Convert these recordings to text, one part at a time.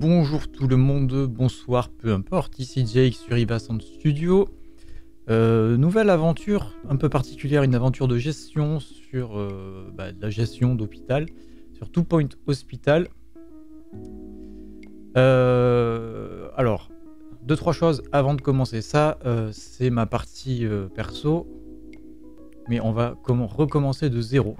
Bonjour tout le monde, bonsoir, peu importe, ici Jake sur Ibasan Studio. Euh, nouvelle aventure un peu particulière, une aventure de gestion sur euh, bah, la gestion d'hôpital, sur Two Point Hospital. Euh, alors, deux trois choses avant de commencer. Ça, c'est ma partie perso, mais on va recommencer de zéro.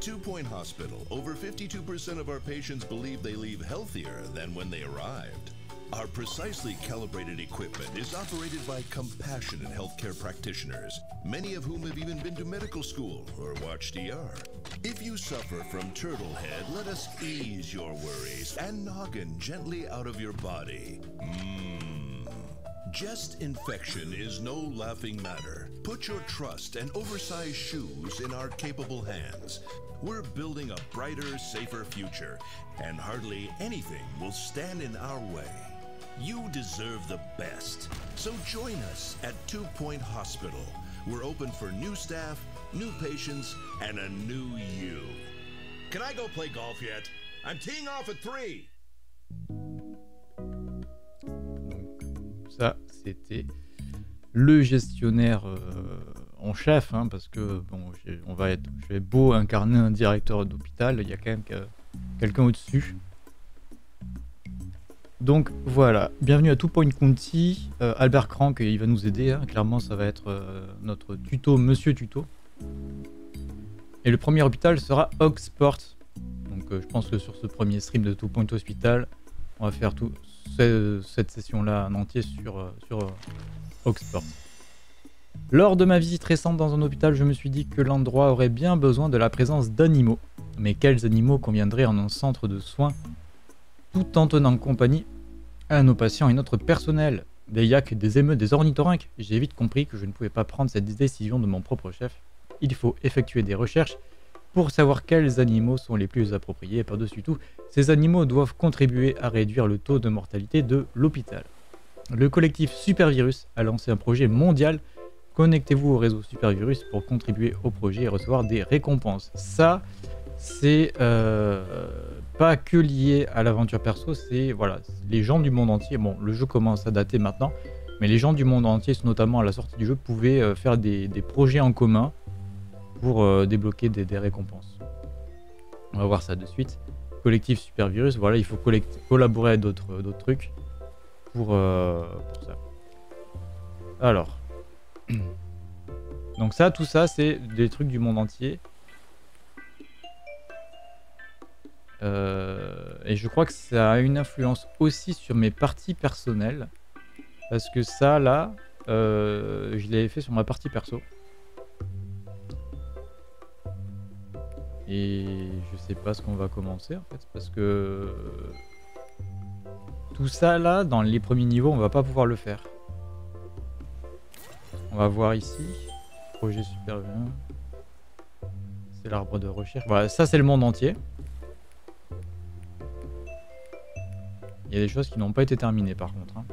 Two Point Hospital, over 52% of our patients believe they leave healthier than when they arrived. Our precisely calibrated equipment is operated by compassionate healthcare practitioners, many of whom have even been to medical school or watched ER. If you suffer from turtle head, let us ease your worries and noggin gently out of your body. Mmm. Just infection is no laughing matter. Put your trust and oversized shoes in our capable hands. We're building a brighter, safer future, and hardly anything will stand in our way. You deserve the best. So join us at Two Point Hospital. We're open for new staff, new patients, and a new you. Can I go play golf yet? I'm teeing off at three. Donc, ça, c'était le gestionnaire euh, en chef, hein, parce que bon, on va être, je vais beau incarner un directeur d'hôpital, il y a quand même quelqu'un au-dessus. Donc voilà, bienvenue à Two Point County. Euh, Albert Crank, il va nous aider. Hein. Clairement, ça va être euh, notre tuto, Monsieur Tuto. Et le premier hôpital sera Oxport. Donc euh, je pense que sur ce premier stream de Two Point Hospital, on va faire tout, cette session-là en entier sur, sur Oxport. Lors de ma visite récente dans un hôpital, je me suis dit que l'endroit aurait bien besoin de la présence d'animaux. Mais quels animaux conviendraient en un centre de soins tout en tenant compagnie à nos patients et notre personnel? Des yaks, des émeutes, des ornithorynques? J'ai vite compris que je ne pouvais pas prendre cette décision de mon propre chef. Il faut effectuer des recherches pour savoir quels animaux sont les plus appropriés et par-dessus tout, ces animaux doivent contribuer à réduire le taux de mortalité de l'hôpital. Le collectif Supervirus a lancé un projet mondial. Connectez-vous au réseau Supervirus pour contribuer au projet et recevoir des récompenses. Ça, c'est euh, pas que lié à l'aventure perso, c'est voilà, les gens du monde entier. Bon, le jeu commence à dater maintenant, mais les gens du monde entier, notamment à la sortie du jeu, pouvaient euh, faire des, projets en commun pour euh, débloquer des, récompenses. On va voir ça de suite. Collectif Super Virus, voilà, il faut collaborer à d'autres trucs pour ça. Alors. Donc ça, tout ça, c'est des trucs du monde entier. Euh, et je crois que ça a une influence aussi sur mes parties personnelles. Parce que ça, là, euh, je l'ai fait sur ma partie perso. Et je sais pas ce qu'on va commencer en fait. Parce que tout ça là, dans les premiers niveaux, on va pas pouvoir le faire. On va voir ici. Projet super bien. C'est l'arbre de recherche. Voilà, ça c'est le monde entier. Il y a des choses qui n'ont pas été terminées par contre. Hein.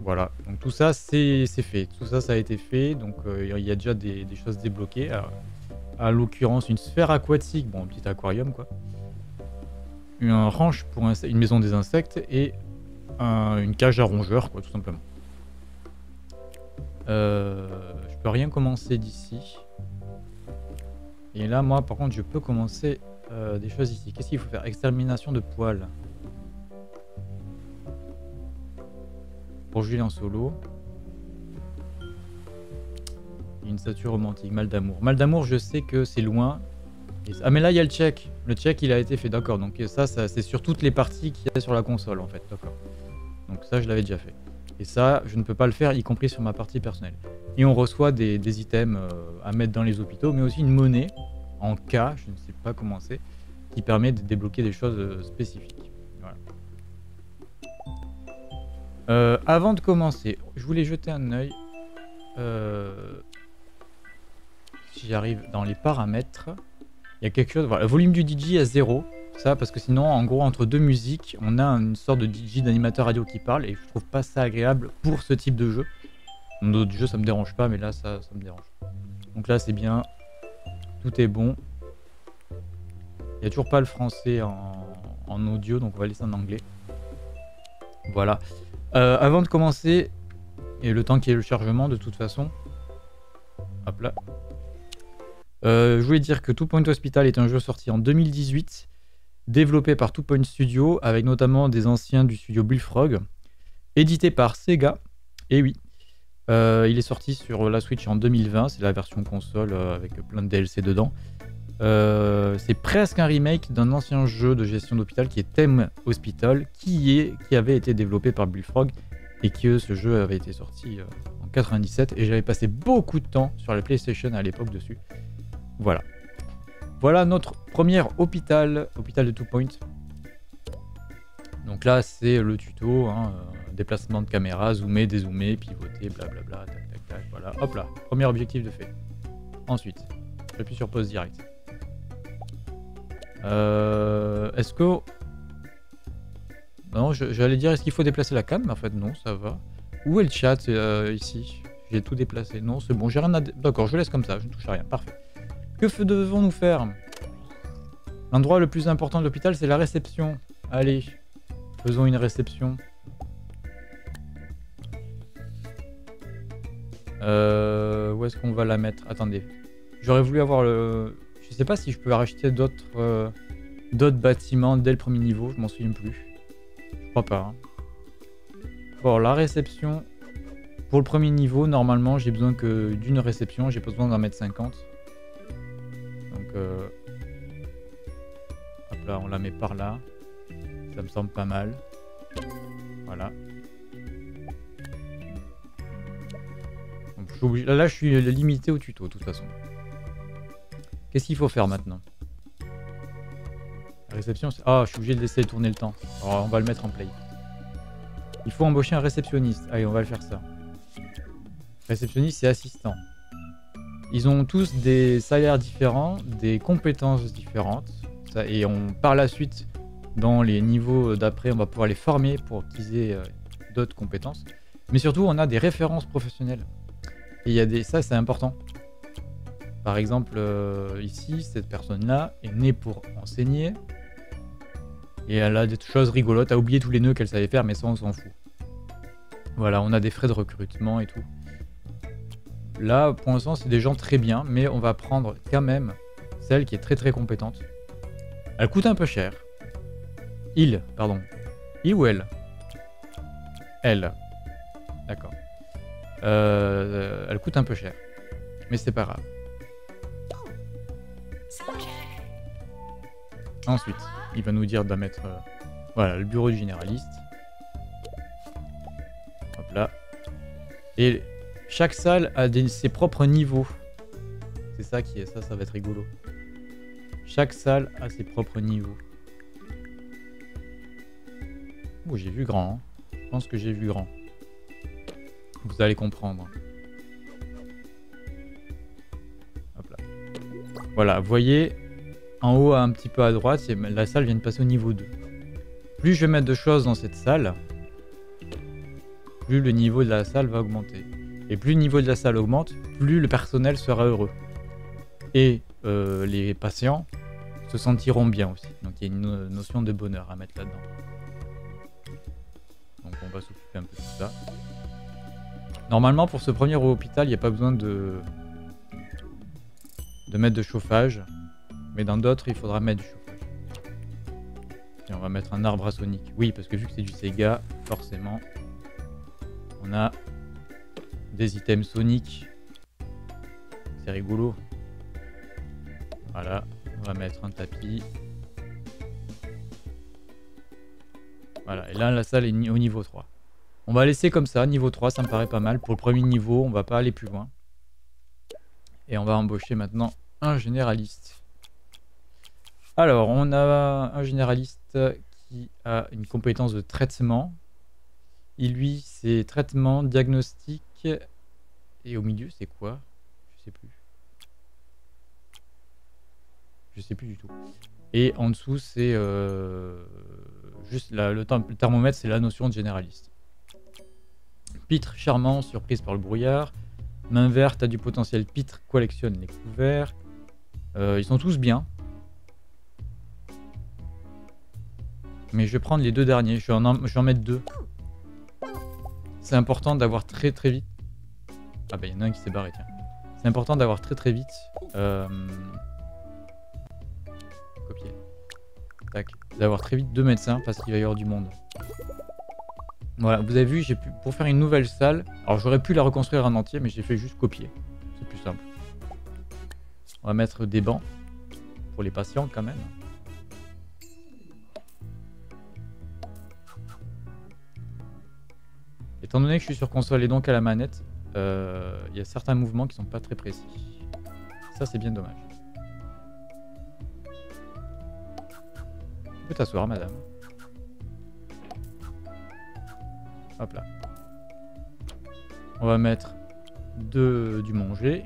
Voilà, donc tout ça c'est fait. Tout ça ça a été fait, donc euh, il y a déjà des, choses débloquées. À, l'occurrence une sphère aquatique, bon un petit aquarium quoi. Un ranch pour une maison des insectes et une cage à rongeurs quoi tout simplement. Euh, je peux rien commencer d'ici. Et là moi par contre je peux commencer euh, des choses ici. Qu'est-ce qu'il faut faire? Extermination de poils. Pour Julien Solo. Une statue romantique, mal d'amour. Mal d'amour, je sais que c'est loin. Ah mais là il y a le check. Le check il a été fait, d'accord. Donc ça, ça c'est sur toutes les parties qu'il y a sur la console en fait, d'accord. Donc ça je l'avais déjà fait. Et ça, je ne peux pas le faire, y compris sur ma partie personnelle. Et on reçoit des, items euh, à mettre dans les hôpitaux, mais aussi une monnaie en cas, je ne sais pas comment c'est, qui permet de débloquer des choses euh, spécifiques. Euh, avant de commencer, je voulais jeter un œil. Si j'arrive dans les paramètres, il y a quelque chose. Voilà, volume du DJ à 0. Ça, parce que sinon, en gros, entre deux musiques, on a une sorte de DJ d'animateur radio qui parle et je trouve pas ça agréable pour ce type de jeu. D'autres jeux, ça me dérange pas, mais là, ça, ça me dérange. Donc là, c'est bien. Tout est bon. Il n'y a toujours pas le français en, audio, donc on va laisser en anglais. Voilà. Euh, avant de commencer, et le temps qu'il y ait le chargement de toute façon. Hop là. Euh, je voulais dire que Two Point Hospital est un jeu sorti en 2018, développé par Two Point Studio, avec notamment des anciens du studio Bullfrog, édité par Sega. Et oui, euh, il est sorti sur la Switch en 2020, c'est la version console euh, avec plein de DLC dedans. c'est presque un remake d'un ancien jeu de gestion d'hôpital qui est Theme Hospital, qui, est, qui avait été développé par Bullfrog et que ce jeu avait été sorti en 97 et j'avais passé beaucoup de temps sur la PlayStation à l'époque dessus. Voilà. Voilà notre premier hôpital, hôpital de Two Point. Donc là, c'est le tuto, hein, euh, déplacement de caméra, zoomer, dézoomer, pivoter, blablabla, tac, tac, tac, voilà. Hop là, premier objectif de fait. Ensuite, j'appuie sur pause direct. Euh, est-ce que... Non, j'allais dire, est-ce qu'il faut déplacer la cam? Mais en fait, non, ça va. Où est le chat? Euh, ici J'ai tout déplacé. Non, c'est bon, j'ai rien à... D'accord, je laisse comme ça, je ne touche à rien. Parfait. Que devons-nous faire? L'endroit le plus important de l'hôpital, c'est la réception. Allez, faisons une réception. Euh, où est-ce qu'on va la mettre? Attendez. J'aurais voulu avoir le... Je sais pas si je peux racheter d'autres euh, d'autres bâtiments dès le premier niveau. Je m'en souviens plus. Je crois pas. Hein. Bon, la réception. Pour le premier niveau, normalement, j'ai besoin que d'une réception. J'ai pas besoin d'en mettre 50. Euh, hop là, on la met par là. Ça me semble pas mal. Voilà. Là, je suis limité au tuto, de toute façon. Qu'est-ce qu'il faut faire maintenant? La réception, Ah, je suis obligé de laisser tourner le temps. Alors, on va le mettre en play. Il faut embaucher un réceptionniste. Allez, on va le faire ça. Réceptionniste et assistant. Ils ont tous des salaires différents, des compétences différentes. et on, par la suite, dans les niveaux d'après, on va pouvoir les former pour qu'ils aient euh, d'autres compétences. Mais surtout, on a des références professionnelles. Et il y a des, ça, c'est important. Par exemple, euh, ici, cette personne-là est née pour enseigner. Et elle a des choses rigolotes, a oublié tous les nœuds qu'elle savait faire, mais ça, on s'en fout. Voilà, on a des frais de recrutement et tout. Là, pour l'instant, c'est des gens très bien, mais on va prendre quand même celle qui est très très compétente. Elle coûte un peu cher. Il, pardon. Il ou elle? Elle. D'accord. Euh, elle coûte un peu cher. Mais c'est pas grave. Ensuite, il va nous dire de mettre... Euh, voilà, le bureau du généraliste. Hop là. Et chaque salle a ses propres niveaux. C'est ça qui est ça, ça va être rigolo. Chaque salle a ses propres niveaux. Oh, j'ai vu grand. Hein. Je pense que j'ai vu grand. Vous allez comprendre. Voilà, vous voyez, en haut, un petit peu à droite, la salle vient de passer au niveau 2. Plus je vais mettre de choses dans cette salle, plus le niveau de la salle va augmenter. Et plus le niveau de la salle augmente, plus le personnel sera heureux. Et euh, les patients se sentiront bien aussi. Donc il y a une notion de bonheur à mettre là-dedans. Donc on va s'occuper un peu de ça. Normalement, pour ce premier hôpital, il n'y a pas besoin de, de mettre de chauffage. Mais dans d'autres, il faudra mettre du chauffage. Et on va mettre un arbre à Sonic. Oui, parce que vu que c'est du Sega, forcément, on a des items Sonic. C'est rigolo. Voilà, on va mettre un tapis. Voilà, et là la salle est au niveau 3. On va laisser comme ça, niveau 3, ça me paraît pas mal. Pour le premier niveau, on va pas aller plus loin. Et on va embaucher maintenant un généraliste. Alors, on a un généraliste qui a une compétence de traitement. Et lui, c'est traitement, diagnostic, et au milieu, c'est quoi? Je sais plus. Je sais plus du tout. Et en dessous, c'est euh, juste le, thermomètre, c'est la notion de généraliste. Pitre charmant, surprise par le brouillard. Main verte, a du potentiel. Pitre collectionne les couverts. Euh, ils sont tous bien. Mais je vais prendre les deux derniers. Je vais en mettre deux. C'est important d'avoir très très vite. Ah bah il y en a un qui s'est barré, tiens. C'est important d'avoir très très vite. Euh... Copier. Tac. D'avoir très vite deux médecins parce qu'il va y avoir du monde. Voilà, vous avez vu, j'ai pu pour faire une nouvelle salle. Alors j'aurais pu la reconstruire en entier, mais j'ai fait juste copier. C'est plus simple. On va mettre des bancs pour les patients quand même. Étant donné que je suis sur console et donc à la manette, il y a certains mouvements qui sont pas très précis. Ça c'est bien dommage. Peux t'asseoir madame. Hop là. On va mettre deux du manger.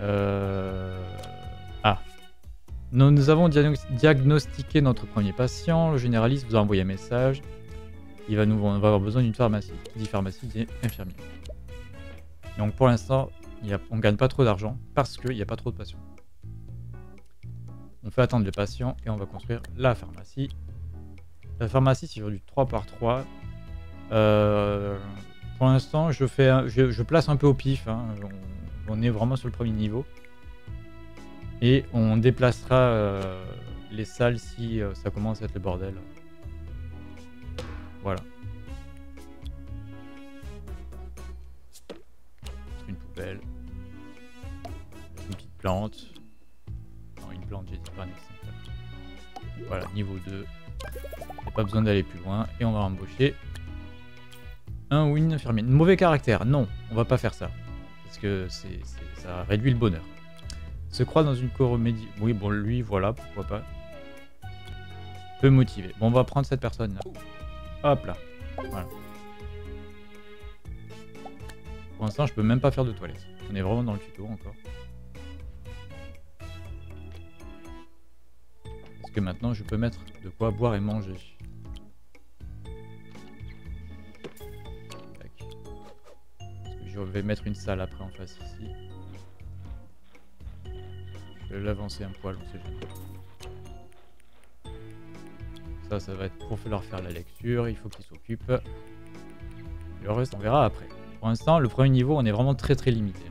Euh... Ah. Nous, nous avons diagnostiqué notre premier patient. Le généraliste vous a envoyé un message. Il va nous, va avoir besoin d'une pharmacie. Qui dit pharmacie dit infirmier. Donc pour l'instant, on ne gagne pas trop d'argent parce qu'il n'y a pas trop de patients. On fait attendre le patient et on va construire la pharmacie. La pharmacie, c'est sur du 3 par 3. Euh, pour l'instant, je, je, place un peu au pif. Hein. On, est vraiment sur le premier niveau. Et on déplacera euh, les salles si euh, ça commence à être le bordel. Voilà. Une poubelle. Une petite plante. Non, une plante, j'ai dit pas un Voilà, niveau 2. a pas besoin d'aller plus loin. Et on va embaucher un ou une infirmière. Mauvais caractère, non, on va pas faire ça. Parce que ça réduit le bonheur. Se croit dans une comédie. Oui, bon, lui, voilà, pourquoi pas. Peu motivé. Bon, on va prendre cette personne là. Hop là. Voilà. Pour l'instant, je peux même pas faire de toilette. On est vraiment dans le tuto encore. Parce que maintenant, je peux mettre de quoi boire et manger. Je vais mettre une salle après en face ici. Je vais l'avancer un poil, on sait jamais. Ça, ça va être pour leur faire la lecture, il faut qu'ils s'occupent. Le reste, on verra après. Pour l'instant, le premier niveau, on est vraiment très très limité.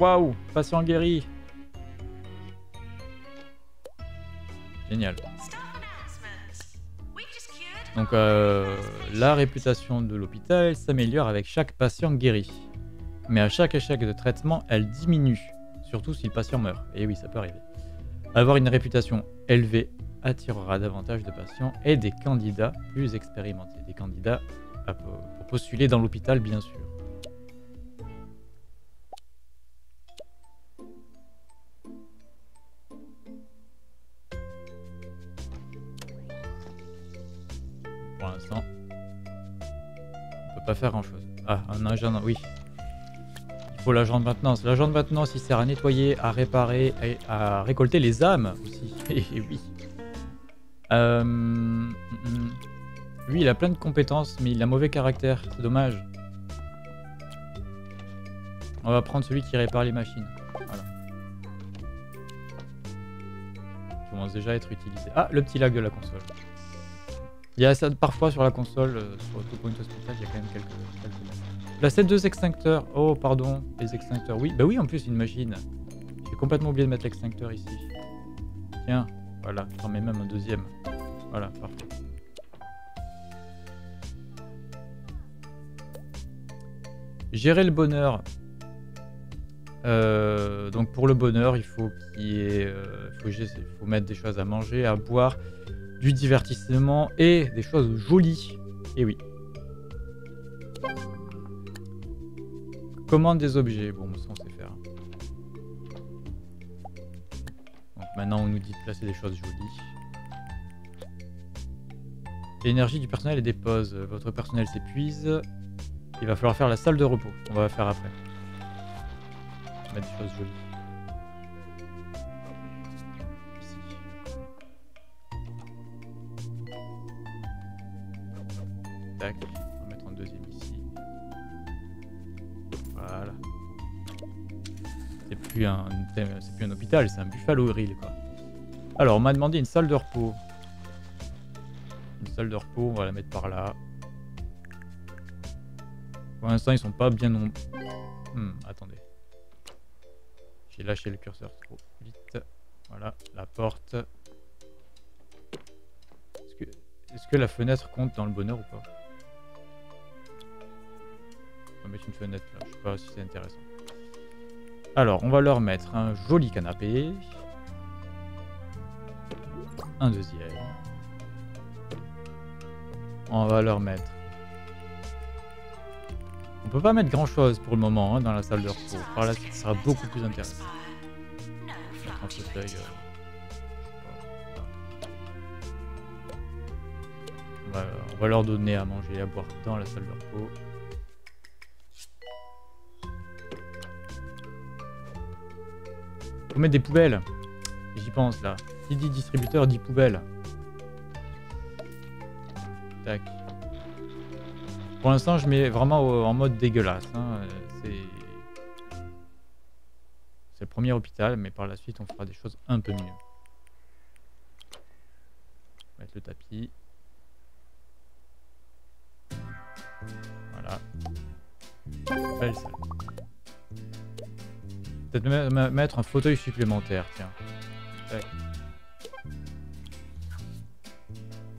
Waouh Patient guéri Génial. Donc euh, la réputation de l'hôpital s'améliore avec chaque patient guéri. Mais à chaque échec de traitement, elle diminue, surtout si le patient meurt. Et oui, ça peut arriver. Avoir une réputation élevée attirera davantage de patients et des candidats plus expérimentés. Des candidats pour postuler dans l'hôpital, bien sûr. Pour l'instant, on peut pas faire grand chose. Ah, un agent, oui, faut l'agent de maintenance. L'agent de maintenance, il sert à nettoyer, à réparer et à récolter les âmes aussi. Et eh oui. Euh... Lui, il a plein de compétences, mais il a mauvais caractère. C'est dommage. On va prendre celui qui répare les machines. Voilà. Il commence déjà à être utilisé. Ah, le petit lag de la console. Il y a ça parfois sur la console, euh, sur Point Hospital, il y a quand même quelques, quelques Placez deux extincteurs. Oh, pardon, les extincteurs. Oui, bah oui, en plus, une machine. J'ai complètement oublié de mettre l'extincteur ici. Tiens, voilà, j'en mets même un deuxième. Voilà, parfait. Gérer le bonheur. Euh, donc pour le bonheur, il faut qu'il euh, faut, faut mettre des choses à manger, à boire, du divertissement et des choses jolies. Et oui, Commande des objets. Bon, ça on sait faire. Donc maintenant on nous dit de placer des choses jolies. L'énergie du personnel est des pauses. Votre personnel s'épuise. Il va falloir faire la salle de repos. On va faire après. Mettre des choses jolies. Tac. C'est plus un, hôpital, c'est un Buffalo Grill quoi. Alors, on m'a demandé une salle de repos. Une salle de repos, on va la mettre par là. Pour l'instant, ils sont pas bien nombreux. Hmm, attendez. J'ai lâché le curseur trop vite. Voilà, la porte. Est que la fenêtre compte dans le bonheur ou pas? On va mettre une fenêtre là, je sais pas si c'est intéressant. Alors, on va leur mettre un joli canapé. Un deuxième. On va leur mettre... On peut pas mettre grand chose pour le moment hein, dans la salle de repos. Par là, ça sera beaucoup plus intéressant. Euh, on va leur donner à manger et à boire dans la salle de repos. Faut mettre des poubelles. J'y pense là. Qui dit distributeur dit poubelle. Tac. Pour l'instant, je mets vraiment en mode dégueulasse. Hein. C'est... Le premier hôpital, mais par la suite, on fera des choses un peu mieux. Mettre le tapis. Voilà. Peut-être mettre un fauteuil supplémentaire, tiens.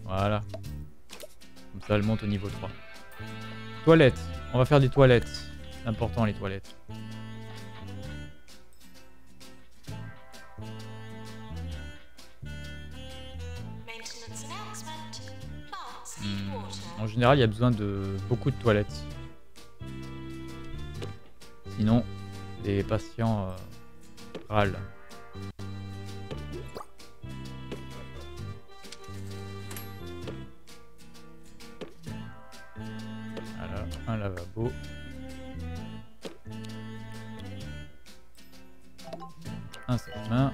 Voilà. Comme ça, elle monte au niveau 3. Toilettes. On va faire des toilettes. C'est important, les toilettes. Hmm. En général, il y a besoin de beaucoup de toilettes. Sinon, les patients euh, râlent. Voilà, un lavabo. Un sèche-main.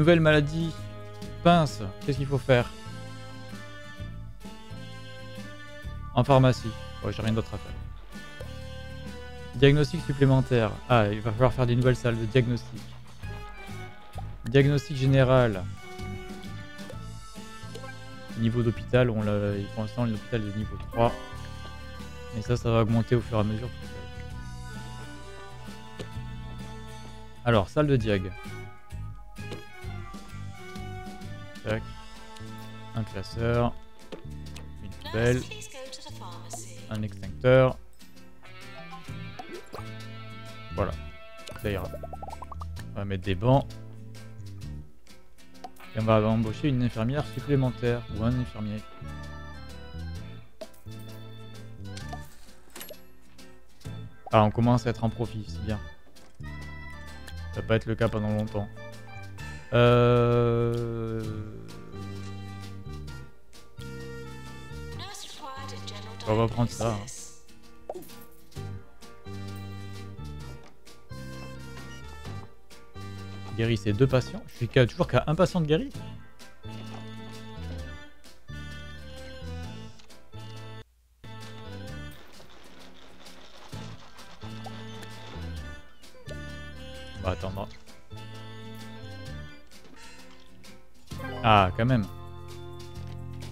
Nouvelle maladie. Pince. Qu'est-ce qu'il faut faire? En pharmacie. J'ai rien d'autre à faire. Diagnostic supplémentaire. Ah, il va falloir faire des nouvelles salles de diagnostic. Diagnostic général. Niveau d'hôpital, on l'a. Pour l'instant, l'hôpital est niveau 3. Et ça, ça va augmenter au fur et à mesure. Alors, salle de diag. Un classeur. Une poubelle. Un extincteur. Voilà. Ça ira. On va mettre des bancs. Et on va embaucher une infirmière supplémentaire. Ou un infirmier. Ah, on commence à être en profit, c'est bien. Ça va pas être le cas pendant longtemps. Euh... On va prendre ça. Hein. Guérissez deux patients. Je suis toujours qu'à un patient de guéri. va attendre. Ah, quand même.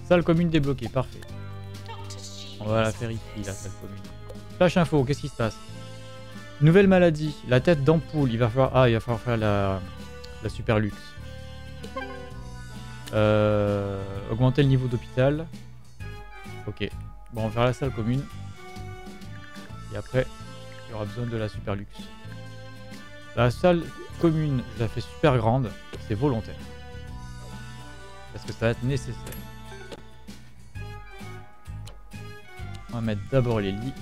Salle commune débloquée, parfait. On va la faire ici, la salle commune. Flash info, qu'est-ce qui se passe? Nouvelle maladie, la tête d'ampoule. Il va falloir... Ah, il va falloir faire la, la super luxe. Euh, augmenter le niveau d'hôpital. Ok. Bon, on va faire la salle commune. Et après, il y aura besoin de la super luxe. La salle commune, je la fais super grande. C'est volontaire. Parce que ça va être nécessaire. On va mettre d'abord les lits.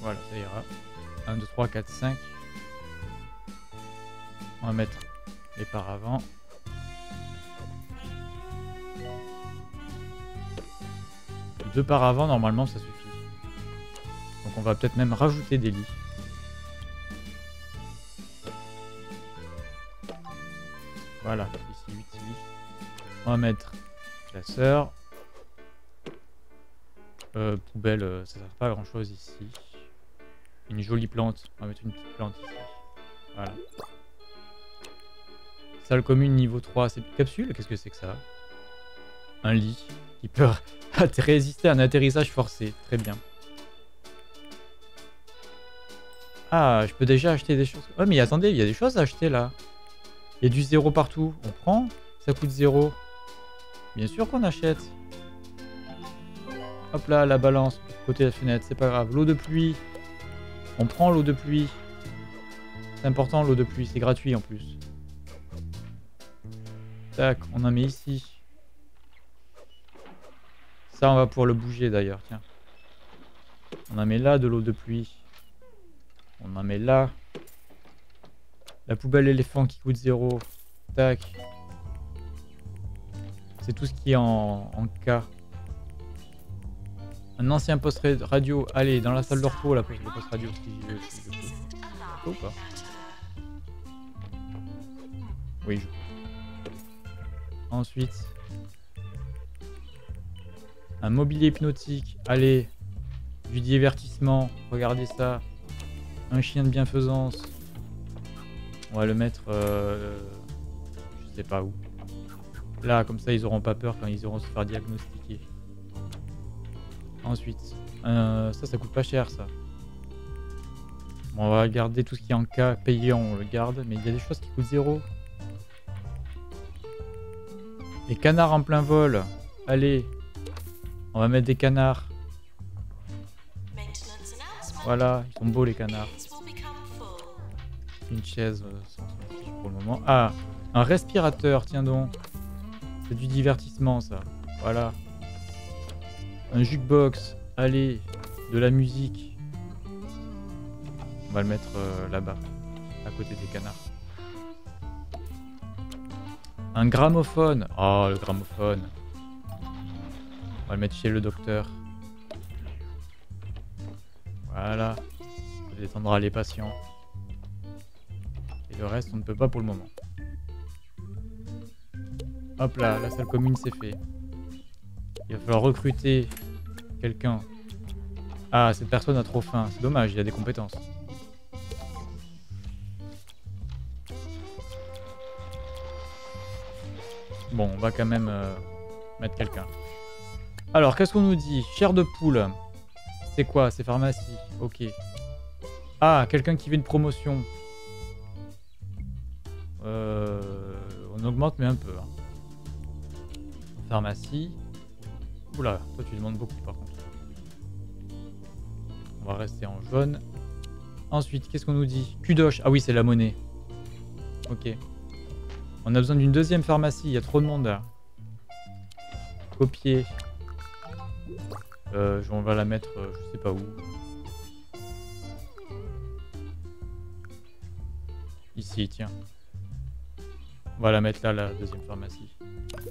Voilà, ça ira. 1, 2, 3, 4, 5. On va mettre les paravents. Deux paravents, normalement, ça suffit. Donc on va peut-être même rajouter des lits. Voilà, ici 8 lits. On va mettre classeur. Euh, poubelle, euh, ça sert pas à grand chose ici. Une jolie plante. On va mettre une petite plante ici. Voilà. Salle commune niveau 3. C'est une capsule? Qu'est-ce que c'est que ça? Un lit qui peut résister à un atterrissage forcé. Très bien. Ah, je peux déjà acheter des choses. Oh, mais attendez, il y a des choses à acheter là. Il y a du zéro partout. On prend Ça coûte zéro. Bien sûr qu'on achète. Hop là, la balance, côté la fenêtre, c'est pas grave. L'eau de pluie. On prend l'eau de pluie. C'est important l'eau de pluie, c'est gratuit en plus. Tac, on en met ici. Ça, on va pouvoir le bouger d'ailleurs, tiens. On en met là de l'eau de pluie. On en met là. La poubelle éléphant qui coûte zéro. Tac. C'est tout ce qui est en, en cas. Un ancien poste radio. Allez, dans la salle de repos, la poste, poste radio. Si pas Oui. Ensuite. Un mobilier hypnotique. Allez. Du divertissement. Regardez ça. Un chien de bienfaisance. On va le mettre... Euh, je sais pas où. Là, comme ça, ils auront pas peur quand ils auront se faire diagnostiquer. Ensuite, euh, ça, ça coûte pas cher, ça. Bon, on va garder tout ce qui est en cas payant, on le garde. Mais il y a des choses qui coûtent zéro. Les canards en plein vol. Allez, on va mettre des canards. Voilà, ils sont beaux les canards. Une chaise, euh, pour le moment. Ah, un respirateur, tiens donc. C'est du divertissement ça. Voilà. Un jukebox. Allez, de la musique. On va le mettre euh, là-bas, à côté des canards. Un gramophone. Oh, le gramophone. On va le mettre chez le docteur. Voilà. Ça détendra les patients. Le reste, on ne peut pas pour le moment. Hop là, la salle commune, c'est fait. Il va falloir recruter quelqu'un. Ah, cette personne a trop faim. C'est dommage, il a des compétences. Bon, on va quand même euh, mettre quelqu'un. Alors, qu'est-ce qu'on nous dit? Chair de poule. C'est quoi? C'est pharmacie. Ok. Ah, quelqu'un qui veut une promotion. Euh, on augmente, mais un peu. Hein. Pharmacie. Oula, toi tu demandes beaucoup par contre. On va rester en jaune. Ensuite, qu'est-ce qu'on nous dit? Kudosh. Ah oui, c'est la monnaie. Ok. On a besoin d'une deuxième pharmacie. Il y a trop de monde là. Copier. Euh, on va la mettre, euh, je sais pas où. Ici, tiens. On va la mettre là, la deuxième pharmacie.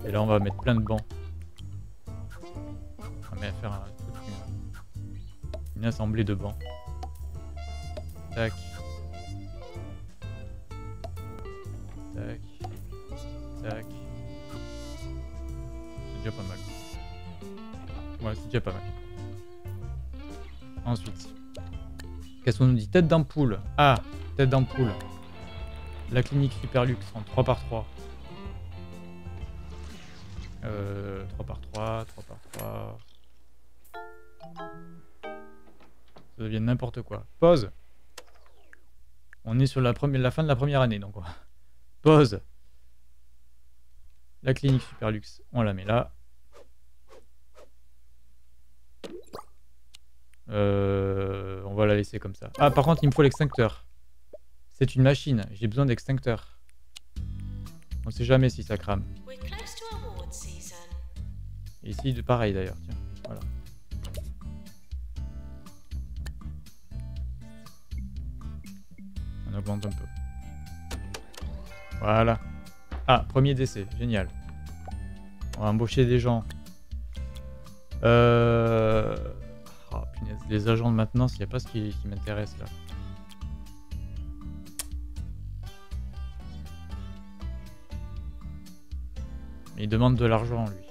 Et là, on va mettre plein de bancs. On va faire un, une, une assemblée de bancs. Tac. Tac. Tac. C'est déjà pas mal. Ouais, c'est déjà pas mal. Ensuite. Qu'est-ce qu'on nous dit? Tête d'ampoule. Ah, tête d'ampoule. La clinique super luxe en 3x3. Euh, 3x3, 3x3. Ça devient n'importe quoi. Pause. On est sur la, fin de la première année, donc. Pause. La clinique super luxe, on la met là. Euh, on va la laisser comme ça. Ah, par contre, il me faut l'extincteur. C'est une machine, j'ai besoin d'extincteur. On sait jamais si ça crame. Et ici, pareil d'ailleurs, tiens. Voilà. On augmente un peu. Voilà. Ah, premier décès, génial. On va embaucher des gens. Euh... Oh Les agents de maintenance, il n'y a pas ce qui, qui m'intéresse là. Il demande de l'argent, lui.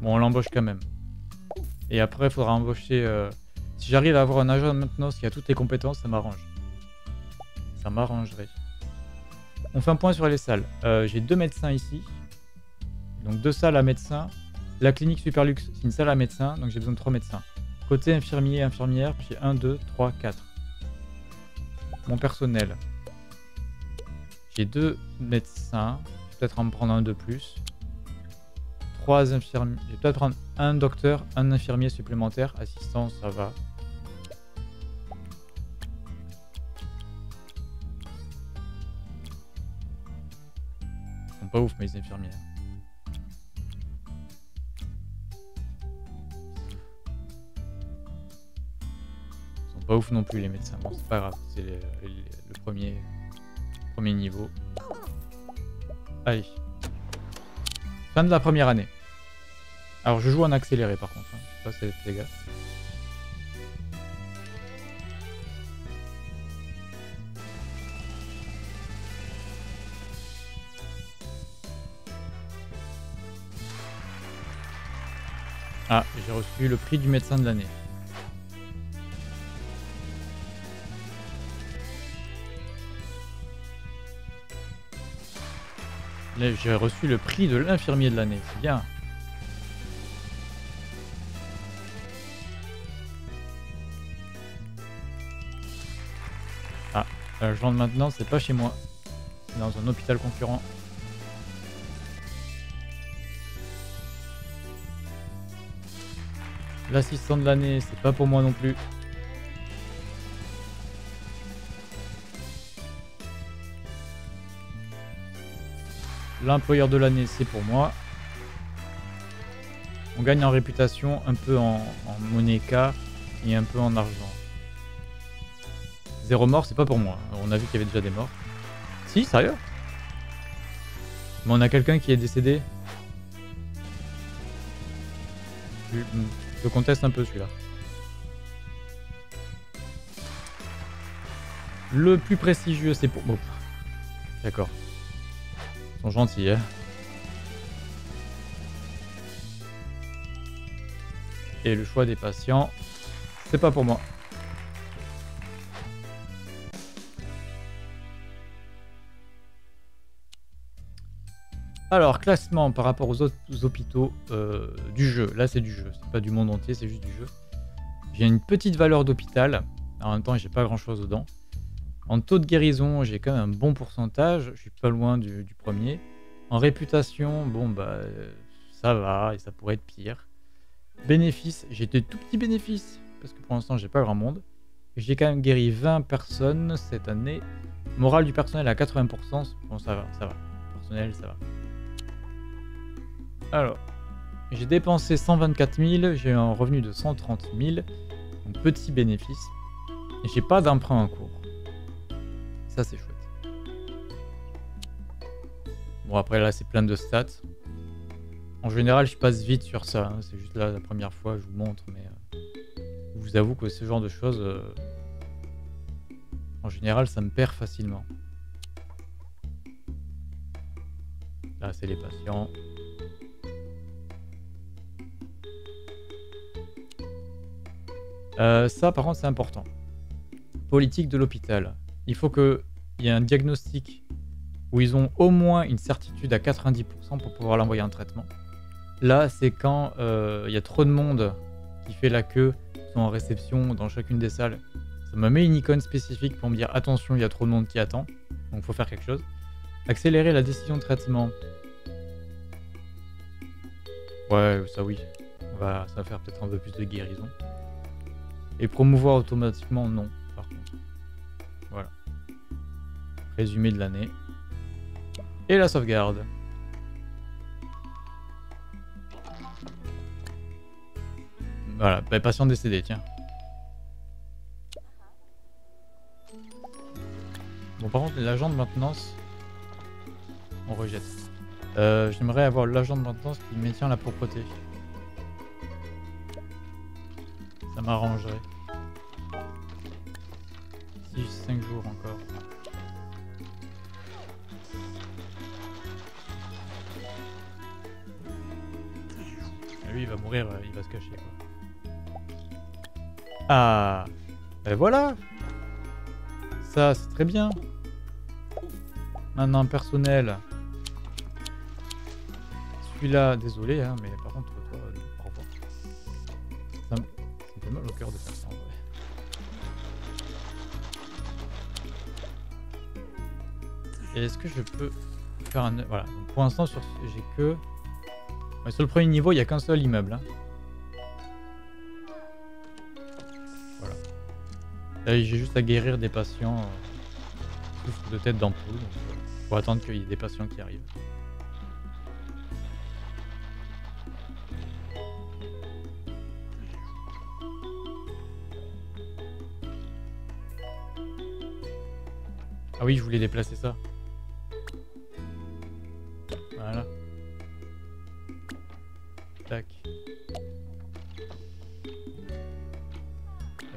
Bon, on l'embauche quand même. Et après, il faudra embaucher... Euh, si j'arrive à avoir un agent de maintenance qui a toutes les compétences, ça m'arrange. Ça m'arrangerait. On fait un point sur les salles. Euh, j'ai deux médecins ici. Donc deux salles à médecins. La clinique Superlux, c'est une salle à médecins, donc j'ai besoin de trois médecins. Côté infirmier infirmière, j'ai 1, 2, 3, 4. Mon personnel. J'ai deux médecins. Peut-être en prendre un de plus. Trois infirmiers. Je vais peut-être prendre un docteur, un infirmier supplémentaire. Assistant, ça va. Ils sont pas ouf mes infirmières. pas ouf non plus les médecins. Bon, c'est pas grave, c'est le, premier, premier niveau. Allez. Fin de la première année. Alors je joue en accéléré par contre. Hein. Sais pas si les gars. Ah, j'ai reçu le prix du médecin de l'année. J'ai reçu le prix de l'infirmier de l'année, c'est bien. Ah, l'agent de maintenant, c'est pas chez moi. C'est dans un hôpital concurrent. L'assistant de l'année, c'est pas pour moi non plus. L'employeur de l'année, c'est pour moi. On gagne en réputation, un peu en, monnaie K et un peu en argent. Zéro mort, c'est pas pour moi. On a vu qu'il y avait déjà des morts. Si, sérieux? Mais on a quelqu'un qui est décédé. Je, conteste un peu celui-là. Le plus prestigieux, c'est pour... Bon. D'accord sont gentils. Hein. Et le choix des patients, c'est pas pour moi. Alors, classement par rapport aux autres hôpitaux euh, du jeu. Là, c'est du jeu. C'est pas du monde entier, c'est juste du jeu. J'ai une petite valeur d'hôpital. En même temps, j'ai pas grand chose dedans. En taux de guérison, j'ai quand même un bon pourcentage. Je suis pas loin du, premier. En réputation, bon, bah, ça va et ça pourrait être pire. Bénéfices, j'ai des tout petits bénéfices parce que pour l'instant, j'ai pas grand monde. J'ai quand même guéri 20 personnes cette année. Morale du personnel à 80%. Bon, ça va, ça va. Personnel, ça va. Alors, j'ai dépensé 124 000. J'ai un revenu de 130 000. Donc, petit bénéfice. J'ai pas d'emprunt en cours. Ça, c'est chouette. Bon, après, là, c'est plein de stats. En général, je passe vite sur ça. Hein. C'est juste là, la première fois, je vous montre. Mais euh, je vous avoue que ce genre de choses, euh, en général, ça me perd facilement. Là, c'est les patients. Euh, ça, par contre, c'est important. Politique de l'hôpital il faut qu'il y ait un diagnostic où ils ont au moins une certitude à 90% pour pouvoir l'envoyer en traitement. Là, c'est quand euh, il y a trop de monde qui fait la queue, sont en réception dans chacune des salles. Ça me met une icône spécifique pour me dire attention, il y a trop de monde qui attend, donc il faut faire quelque chose. Accélérer la décision de traitement. Ouais, ça oui. ça va faire peut-être un peu plus de guérison. Et promouvoir automatiquement, non. Résumé de l'année. Et la sauvegarde. Voilà, bah, patient décédé, tiens. Bon, par contre, l'agent de maintenance, on rejette. Euh, J'aimerais avoir l'agent de maintenance qui maintient la propreté. Ça m'arrangerait. 6, 5 jours encore. Lui, il va mourir, euh, il va se cacher. Quoi. Ah Ben voilà Ça, c'est très bien. Maintenant, personnel. Celui-là, désolé, hein, mais par contre, toi, euh, au revoir. Ça me, ça me fait mal au cœur de faire ça en est-ce que je peux faire un... Voilà, donc pour l'instant, sur j'ai que... Sur le premier niveau, il n'y a qu'un seul immeuble. hein. Voilà. Là, j'ai juste à guérir des patients euh, de tête d'ampoule. euh, faut attendre qu'il y ait des patients qui arrivent. Ah oui, je voulais déplacer ça.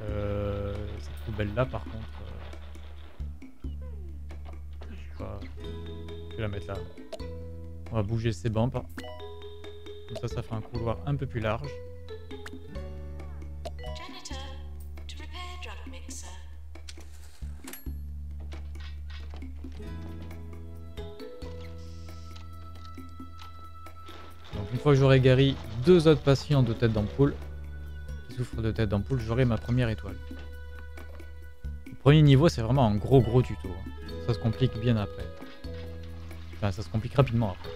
Euh, cette poubelle là par contre. euh, je vais la mettre là. On va bouger ces bancs. Comme ça, ça fera un couloir un peu plus large. Fois j'aurai guéri deux autres patients de tête d'ampoule, qui souffrent de tête d'ampoule, j'aurai ma première étoile. Le premier niveau, c'est vraiment un gros gros tuto. hein. Ça se complique bien après. Enfin, ça se complique rapidement après.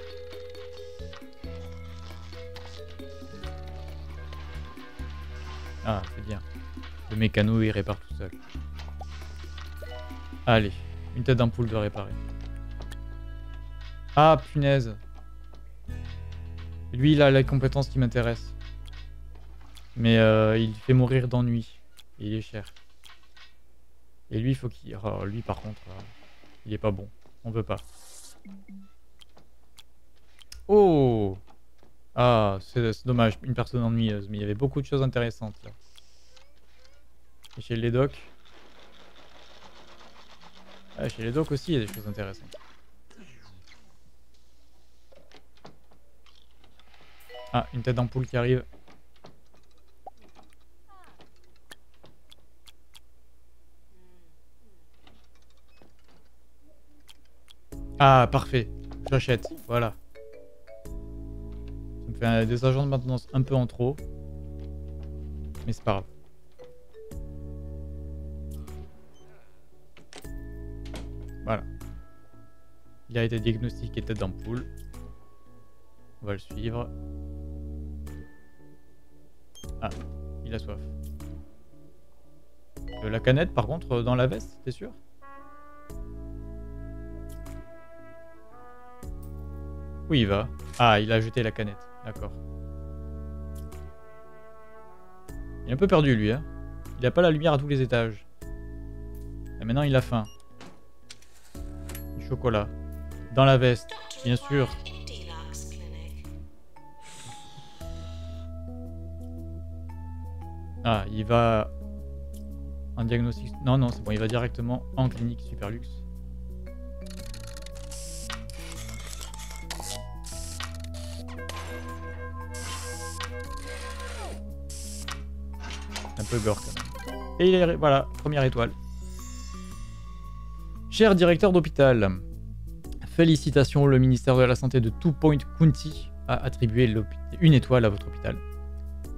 Ah, c'est bien. Le mécano, il répare tout seul. Allez, une tête d'ampoule de réparer. Ah, punaise. Lui, il a les compétences qui m'intéressent. Mais euh, il fait mourir d'ennui. Il est cher. Et lui, il faut qu'il... oh, lui, par contre, euh, il est pas bon. On veut pas. Oh Ah, c'est c'est dommage. Une personne ennuyeuse. Mais il y avait beaucoup de choses intéressantes, là. Et chez les docs... Ah, chez les docs aussi, il y a des choses intéressantes. Ah, une tête d'ampoule qui arrive. Ah, parfait. J'achète. Voilà. Ça me fait des agents de maintenance un peu en trop. Mais c'est pas grave. Voilà. Il a été diagnostiqué tête d'ampoule. On va le suivre. Il soif. Euh, la canette, par contre, euh, dans la veste, t'es sûr? Où il va Ah, il a jeté la canette. D'accord. Il est un peu perdu, lui. Hein il a pas la lumière à tous les étages. Et maintenant, il a faim. Chocolat. Dans la veste, bien sûr. Ah, il va en diagnostic. Non, non, c'est bon, il va directement en clinique Superlux. Un peu gore quand même. Et il est, voilà, première étoile. Cher directeur d'hôpital, félicitations, le ministère de la Santé de Two Point County a attribué une étoile à votre hôpital.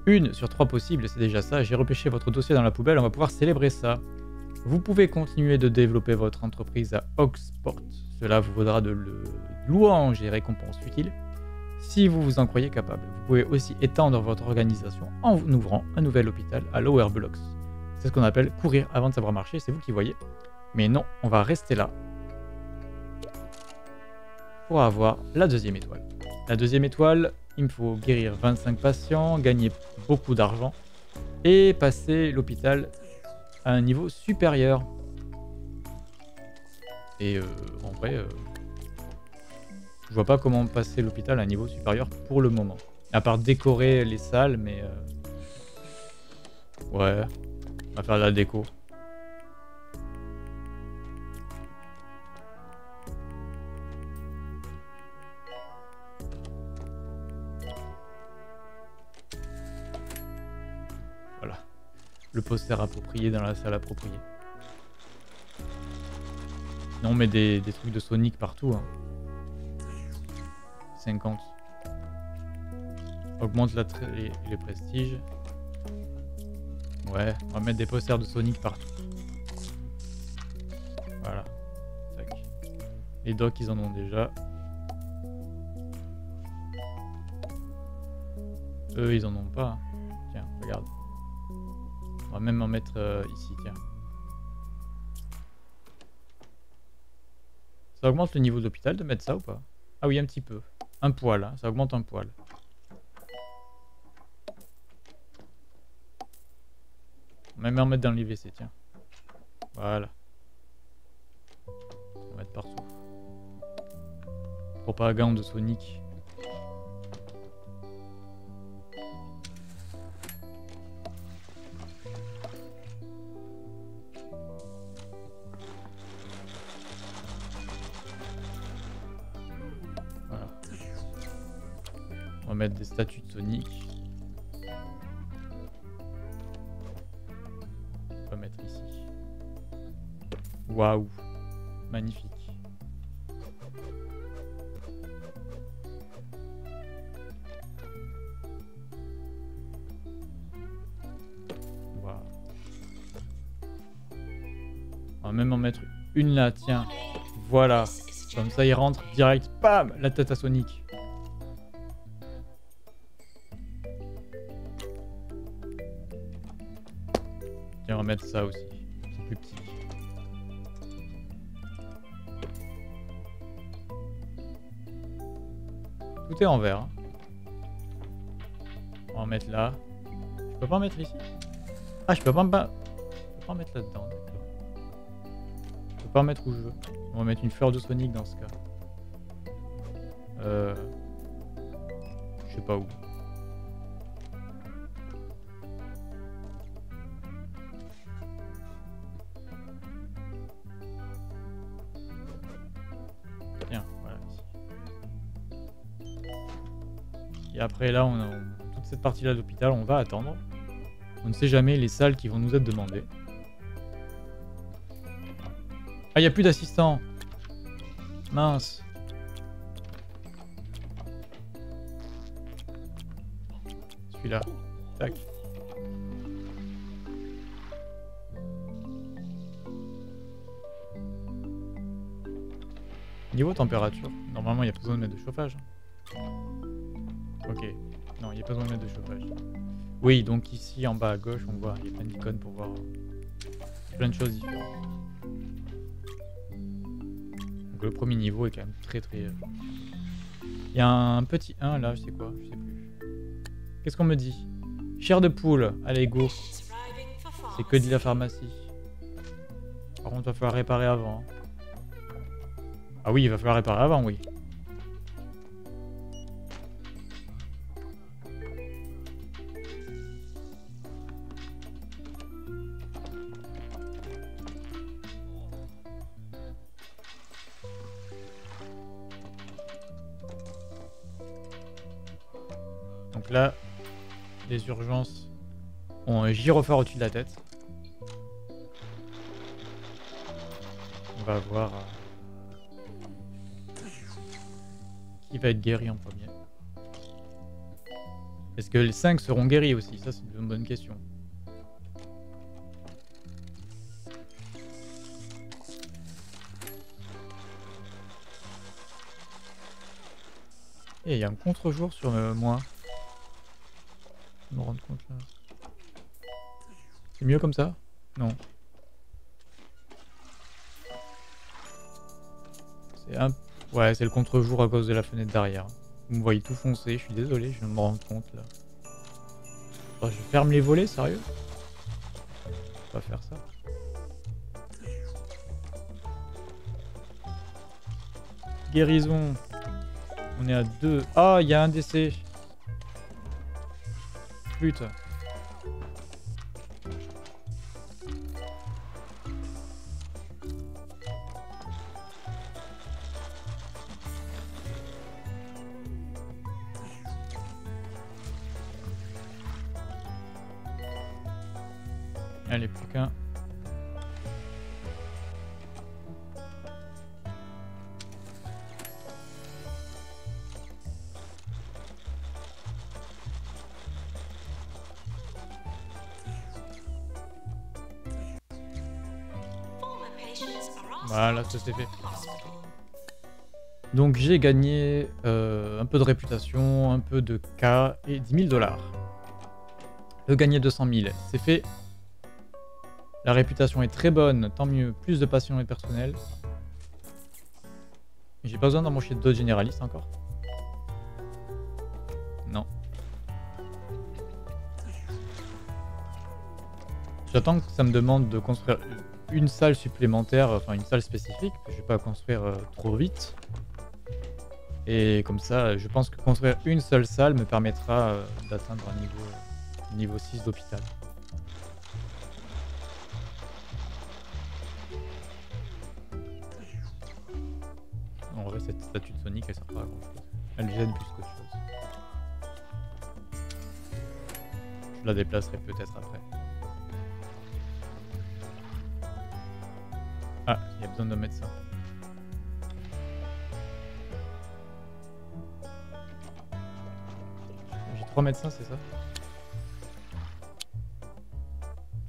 Une sur trois possibles, c'est déjà ça. J'ai repêché votre dossier dans la poubelle, on va pouvoir célébrer ça. Vous pouvez continuer de développer votre entreprise à Oxport. Cela vous vaudra de louanges et récompenses utiles si vous vous en croyez capable. Vous pouvez aussi étendre votre organisation en ouvrant un nouvel hôpital à Lower Blocks. C'est ce qu'on appelle courir avant de savoir marcher, c'est vous qui voyez. Mais non, on va rester là pour avoir la deuxième étoile. La deuxième étoile, il me faut guérir 25 patients, gagner beaucoup d'argent et passer l'hôpital à un niveau supérieur. Et euh, en vrai, euh, je vois pas comment passer l'hôpital à un niveau supérieur pour le moment. À part décorer les salles, mais... euh, Ouais. On va faire de la déco. Le poster approprié dans la salle appropriée. Sinon on met des, des trucs de Sonic partout. Hein. 50. Augmente la les, les prestiges. Ouais, on va mettre des posters de Sonic partout. Voilà. Les docs, ils en ont déjà. Eux, ils en ont pas. Même en mettre euh, ici, tiens. Ça augmente le niveau d'hôpital de mettre ça ou pas? Ah oui, un petit peu. Un poil, hein, ça augmente un poil. On va même en mettre dans les WC, tiens. Voilà. On va mettre partout. Propagande de Sonic. On va mettre ici. Waouh. Magnifique. Waouh. On va même en mettre une là, tiens. Voilà. Comme ça, il rentre direct. Bam La tête à Sonic. Mettre ça aussi. C'est plus petit. Tout est en vert. hein. On va en mettre là. Je peux pas en mettre ici? Ah, je peux pas, en je peux pas en mettre là-dedans. Je peux pas en mettre où je veux. On va mettre une fleur de Sonic dans ce cas. Après là, on a toute cette partie-là de l'hôpital, on va attendre. On ne sait jamais les salles qui vont nous être demandées. Ah, il n'y a plus d'assistant. Mince. Celui-là. Tac. Niveau température, normalement il n'y a pas besoin de mettre de chauffage. Il n'y a pas besoin de mettre de chauffage. Oui, donc ici en bas à gauche, on voit, il y a plein d'icônes pour voir euh, plein de choses différentes. Donc le premier niveau est quand même très très... euh, Il y a un petit 1 là, je sais quoi, je sais plus. Qu'est-ce qu'on me dit? Chair de poule, allez go, c'est que de la pharmacie. Par contre, il va falloir réparer avant. hein. Ah oui, il va falloir réparer avant, oui. Les urgences ont un gyrophare au-dessus de la tête. On va voir euh, qui va être guéri en premier. Est-ce que les 5 seront guéris aussi? Ça, c'est une bonne question. Et il y a un contre-jour sur euh, moi. Me rends compte là. C'est mieux comme ça? Non. C'est un... Ouais, c'est le contre-jour à cause de la fenêtre derrière. Vous me voyez tout foncer, je suis désolé, je viens de me rendre compte là. Je ferme les volets, sérieux? Va faire ça. Guérison. On est à deux. Ah, il y a un décès. Putain. Donc j'ai gagné euh, un peu de réputation, un peu de cas et 10 000 dollars. Le gagner 200 000, c'est fait. La réputation est très bonne, tant mieux, plus de passion et personnel. J'ai pas besoin d'embaucher d'autres généralistes encore. Non. J'attends que ça me demande de construire une salle supplémentaire, enfin une salle spécifique, que je vais pas construire euh, trop vite. Et comme ça, je pense que construire une seule salle me permettra euh, d'atteindre un niveau, euh, niveau 6 d'hôpital. En vrai, cette statue de Sonic, elle sert pas à grand chose. Elle gêne plus qu'autre chose. Je la déplacerai peut-être après. Ah, il y a besoin d'un médecin. J'ai trois médecins, c'est ça?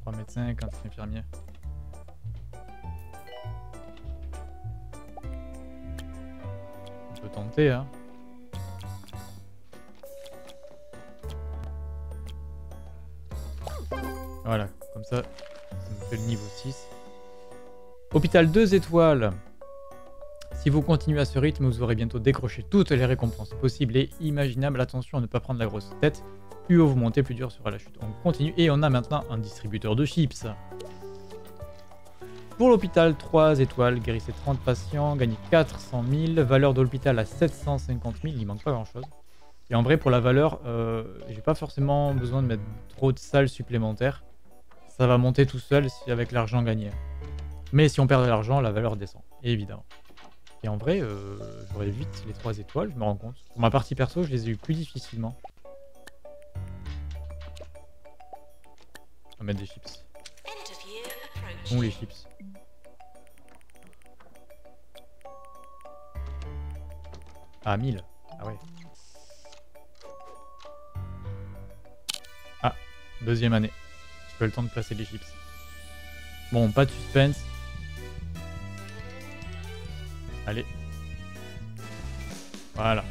Trois médecins et 15 infirmiers. On peut tenter, hein. Voilà, comme ça, ça me fait le niveau 6. Hôpital 2 étoiles. Si vous continuez à ce rythme, vous aurez bientôt décroché toutes les récompenses possibles et imaginables. Attention à ne pas prendre la grosse tête. Plus haut vous montez, plus dur sera la chute. On continue et on a maintenant un distributeur de chips. Pour l'hôpital 3 étoiles, guérissez 30 patients, gagnez 400 000, valeur de l'hôpital à 750 000, il manque pas grand chose. Et en vrai, pour la valeur, euh, j'ai pas forcément besoin de mettre trop de salles supplémentaires. Ça va monter tout seul avec l'argent gagné. Mais si on perd de l'argent, la valeur descend, évidemment. Et en vrai, euh, j'aurais vite les 3 étoiles, je me rends compte. Pour ma partie perso, je les ai eu plus difficilement. On va mettre des chips. Bon, les chips? Ah, 1000. Ah ouais. Ah, deuxième année. J'ai pas le temps de placer les chips. Bon, pas de suspense. Allez. Voilà.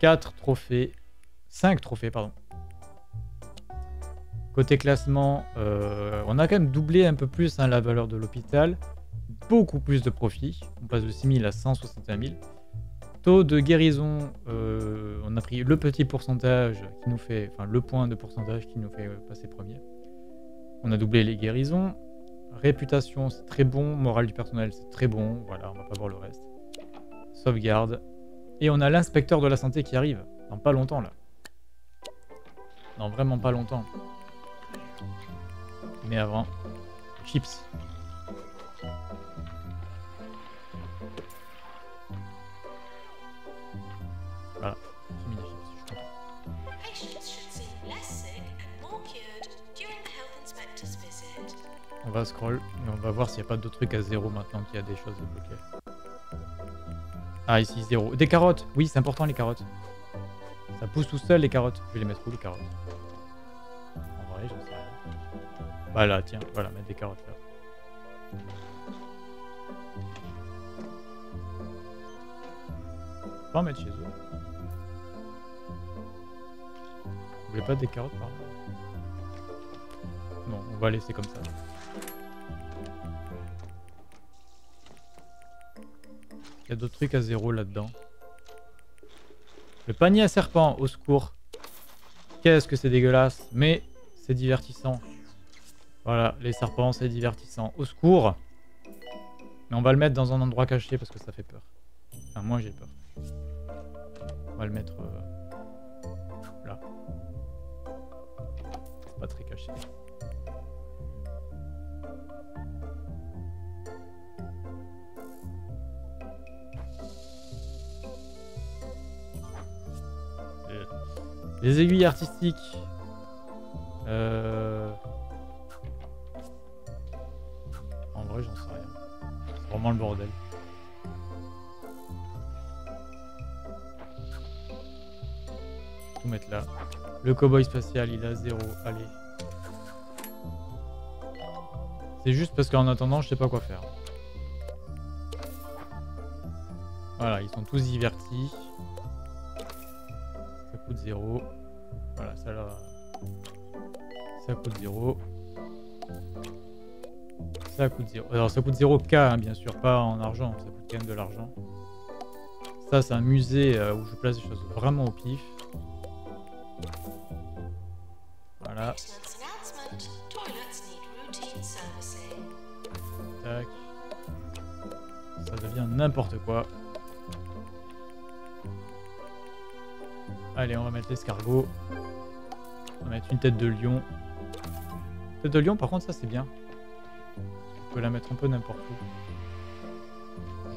4 trophées. 5 trophées, pardon. Côté classement, euh, on a quand même doublé un peu plus hein, la valeur de l'hôpital. Beaucoup plus de profit. On passe de 6000 à 161 000. Taux de guérison, euh, on a pris le petit pourcentage qui nous fait, enfin le point de pourcentage qui nous fait euh, passer premier. On a doublé les guérisons. Réputation, c'est très bon. Morale du personnel, c'est très bon. Voilà, on va pas voir le reste. Sauvegarde. Et on a l'inspecteur de la santé qui arrive. Dans pas longtemps, là. Dans vraiment pas longtemps. Mais avant, chips. Va scroll et on va voir s'il n'y a pas d'autres trucs à zéro maintenant qu'il y a des choses débloquées. Ah, ici, zéro. Des carottes Oui, c'est important les carottes. Ça pousse tout seul les carottes. Je vais les mettre où les carottes? En vrai, j'en sais rien. Voilà, tiens, voilà, mettre des carottes là. Pas en mettre chez eux. Vous voulez pas des carottes par là Non, on va laisser comme ça. Y a d'autres trucs à zéro là-dedans. Le panier à serpent, au secours. Qu'est-ce que c'est dégueulasse, mais c'est divertissant. Voilà, les serpents, c'est divertissant. Au secours Mais on va le mettre dans un endroit caché parce que ça fait peur. Enfin, moi j'ai peur. On va le mettre euh, là. C'est pas très caché. Les aiguilles artistiques. Euh... vrai, j'en sais rien. C'est vraiment le bordel. Tout mettre là. Le cowboy spatial, il a zéro. Allez. C'est juste parce qu'en attendant, je sais pas quoi faire. Voilà, ils sont tous divertis. Voilà, ça là. Ça coûte zéro. Ça coûte zéro. Alors ça coûte 0K hein, bien sûr, pas en argent, ça coûte quand même de l'argent. Ça c'est un musée euh, où je place des choses vraiment au pif. Voilà. Ça devient n'importe quoi. Allez, on va mettre l'escargot. On va mettre une tête de lion. Tête de lion, par contre, ça c'est bien. On peut la mettre un peu n'importe où.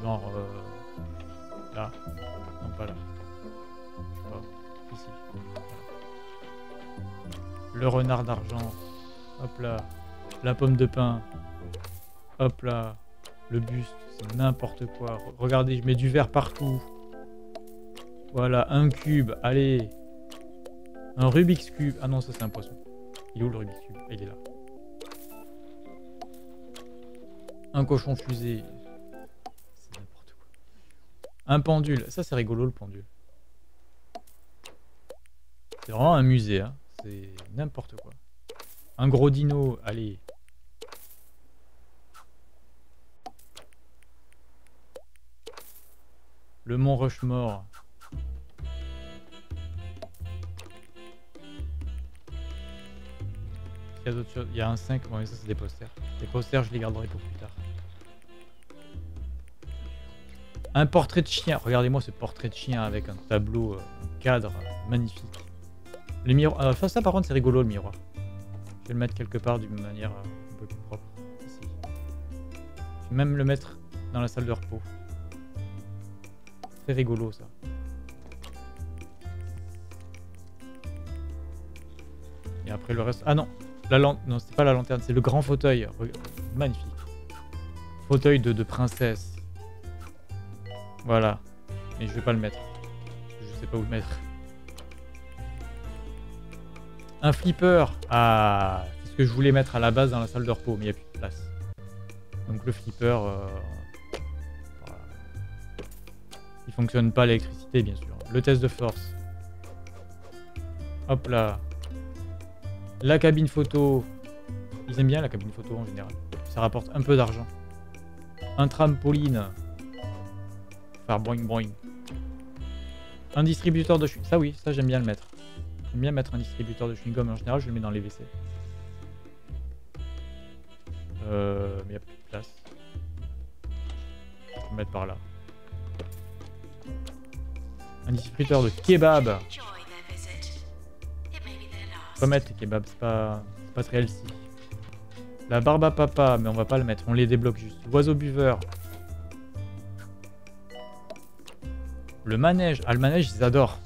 Genre euh, là. Non, pas là. Je sais pas. Ici. Le renard d'argent. Hop là. La pomme de pin. Hop là. Le buste. C'est n'importe quoi. Re- Regardez, je mets du verre partout. Voilà, un cube. Allez. Un Rubik's Cube. Ah non, ça c'est un poisson. Il est où le Rubik's Cube? Ah, Il est là. Un cochon fusée. C'est n'importe quoi. Un pendule. Ça c'est rigolo le pendule. C'est vraiment un musée. Hein. C'est n'importe quoi. Un gros dino. Allez. Le mont Rushmore. Il y a un 5. Bon, mais ça, c'est des posters. Les posters, je les garderai pour plus tard. Un portrait de chien. Regardez-moi ce portrait de chien avec un tableau, euh, cadre euh, magnifique. Les miroirs. euh, ça, par contre, c'est rigolo le miroir. Je vais le mettre quelque part d'une manière un peu plus propre. Ici. Je vais même le mettre dans la salle de repos. Très rigolo ça. Et après le reste. Ah non, la non, c'est pas la lanterne, c'est le grand fauteuil. Magnifique. Fauteuil de, de princesse. Voilà. Mais je vais pas le mettre. Je sais pas où le mettre. Un flipper. Ah, c'est ce que je voulais mettre à la base dans la salle de repos, mais il n'y a plus de place. Donc le flipper. euh, voilà. Il fonctionne pas l'électricité, bien sûr. Le test de force. Hop là. La cabine photo. Ils aiment bien la cabine photo en général. Ça rapporte un peu d'argent. Un trampoline. Faire boing boing. Un distributeur de chewing Ça oui, ça j'aime bien le mettre. J'aime bien mettre un distributeur de chewing-gum. En général, je le mets dans les WC. Euh, mais il n'y a plus de place. Je vais le mettre par là. Un distributeur de kebab. Last. Pas mettre les kebabs, c'est pas, pas très healthy. La barbe à papa, mais on va pas le mettre, on les débloque juste. L'oiseau buveur. Le manège. Ah, le manège, ils adorent.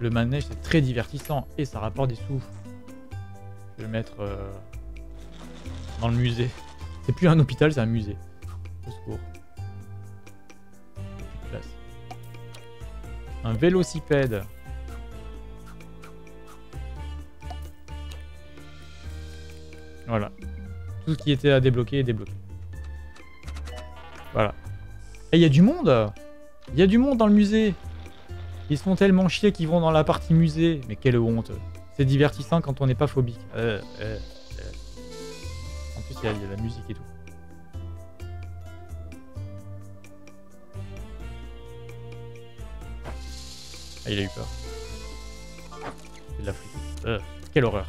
Le manège, c'est très divertissant et ça rapporte des sous. Je vais le mettre euh, dans le musée. C'est plus un hôpital, c'est un musée. Au secours. Un vélocipède. Voilà. Tout ce qui était à débloquer est débloqué. Voilà. Et il y a du monde Il y a du monde dans le musée Ils se font tellement chier qu'ils vont dans la partie musée. Mais quelle honte C'est divertissant quand on n'est pas phobique. Euh, euh, euh. En plus, il y, a- a la musique et tout. Ah, il a eu peur. C'est de la flûte. Quelle horreur.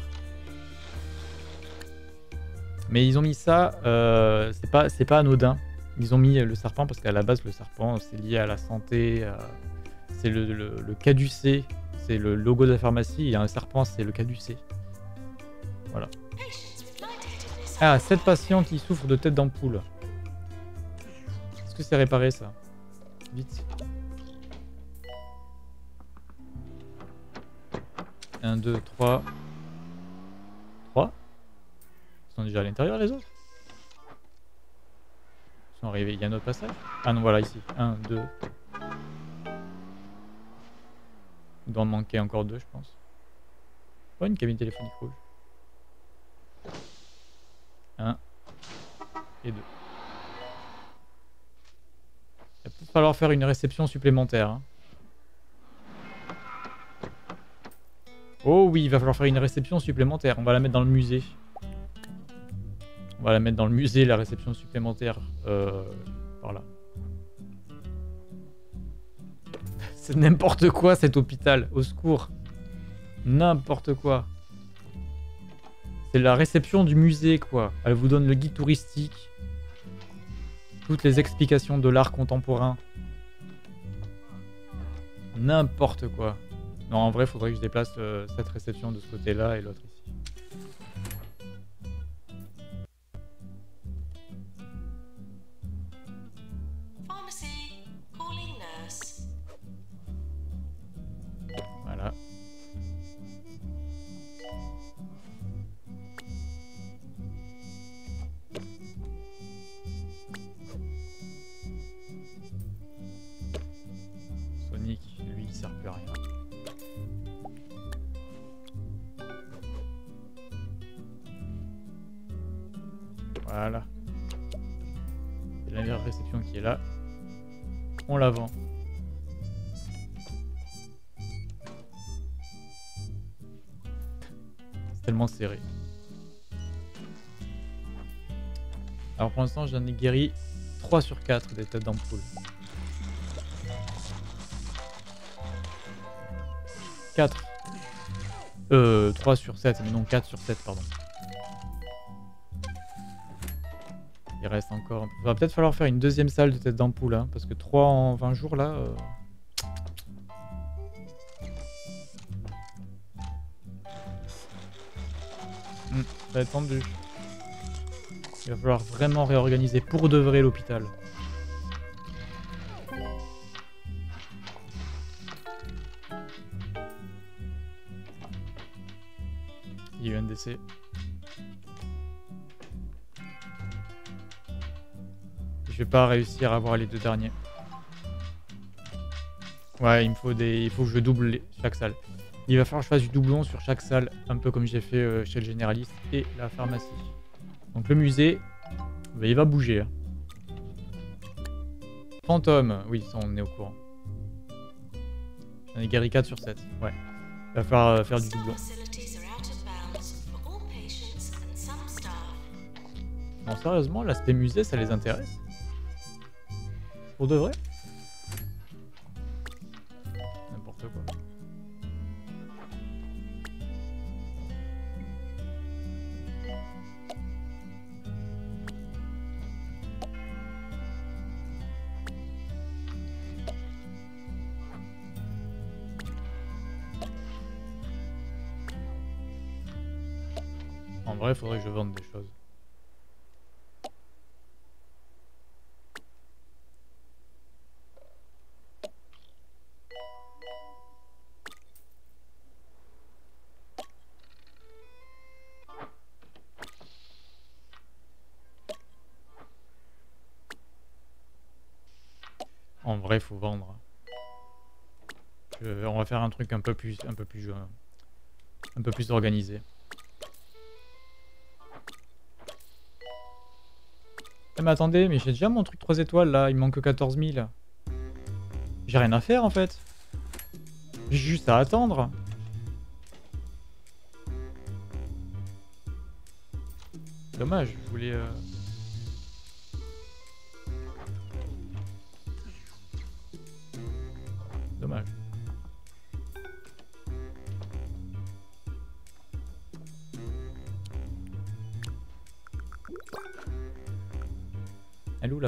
Mais ils ont mis ça, euh, c'est pas, pas anodin. Ils ont mis le serpent parce qu'à la base, le serpent, c'est lié à la santé. à- C'est le, le, le caducé, c'est le logo de la pharmacie. Et un serpent, c'est le caducé. Lightheadedness. Ah, 7 patients qui souffrent de tête d'ampoule. Est-ce que c'est réparé ça? Vite. 1, 2, 3. 3 Ils sont déjà à l'intérieur les autres sont arrivés. Il y a un autre passage Ah non, voilà, ici. Un, deux. Il doit en manquer encore deux, je pense. Oh, une cabine téléphonique rouge. Un. Et deux. Il va peut-être falloir faire une réception supplémentaire. hein. Oh oui, il va falloir faire une réception supplémentaire. On va la mettre dans le musée. On va la mettre dans le musée, la réception supplémentaire. Euh, par là. C'est n'importe quoi cet hôpital. Au secours. N'importe quoi. C'est la réception du musée, quoi. Elle vous donne le guide touristique. Toutes les explications de l'art contemporain. N'importe quoi. Non, en vrai, faudrait que je déplace euh, cette réception de ce côté-là et l'autre ici. Pour l'instant, j'en ai guéri 3 sur 4 des têtes d'ampoule. 4. Euh, 3 sur 7, mais non 4 sur 7, pardon. Il reste encore... Il va peut-être falloir faire une deuxième salle de tête d'ampoule, hein, parce que 3 en 20 jours là... euh, Hmm, ça va être tendu. Il va falloir vraiment réorganiser pour de vrai l'hôpital. Il y a un décès. Je vais pas réussir à avoir les deux derniers. Ouais, il me faut des. Il faut que je double chaque salle. Il va falloir que je fasse du doublon sur chaque salle, un peu comme j'ai fait euh, chez le généraliste et la pharmacie. Donc le musée, bah, il va bouger. hein. Fantôme, oui, ça on est au courant. Ai guéri 4 sur 7, ouais. Il va falloir euh, faire du doublon. Non, sérieusement, l'aspect musée, ça les intéresse? Pour de vrai? Vrai, faudrait que je vende des choses. En vrai, faut vendre. Je- on va faire un truc un peu plus, un peu plus, euh, un peu plus organisé. Mais attendez, mais j'ai déjà mon truc 3 étoiles là, il me manque que 14 000. J'ai rien à faire en fait. J'ai juste à attendre. Dommage, je voulais. euh,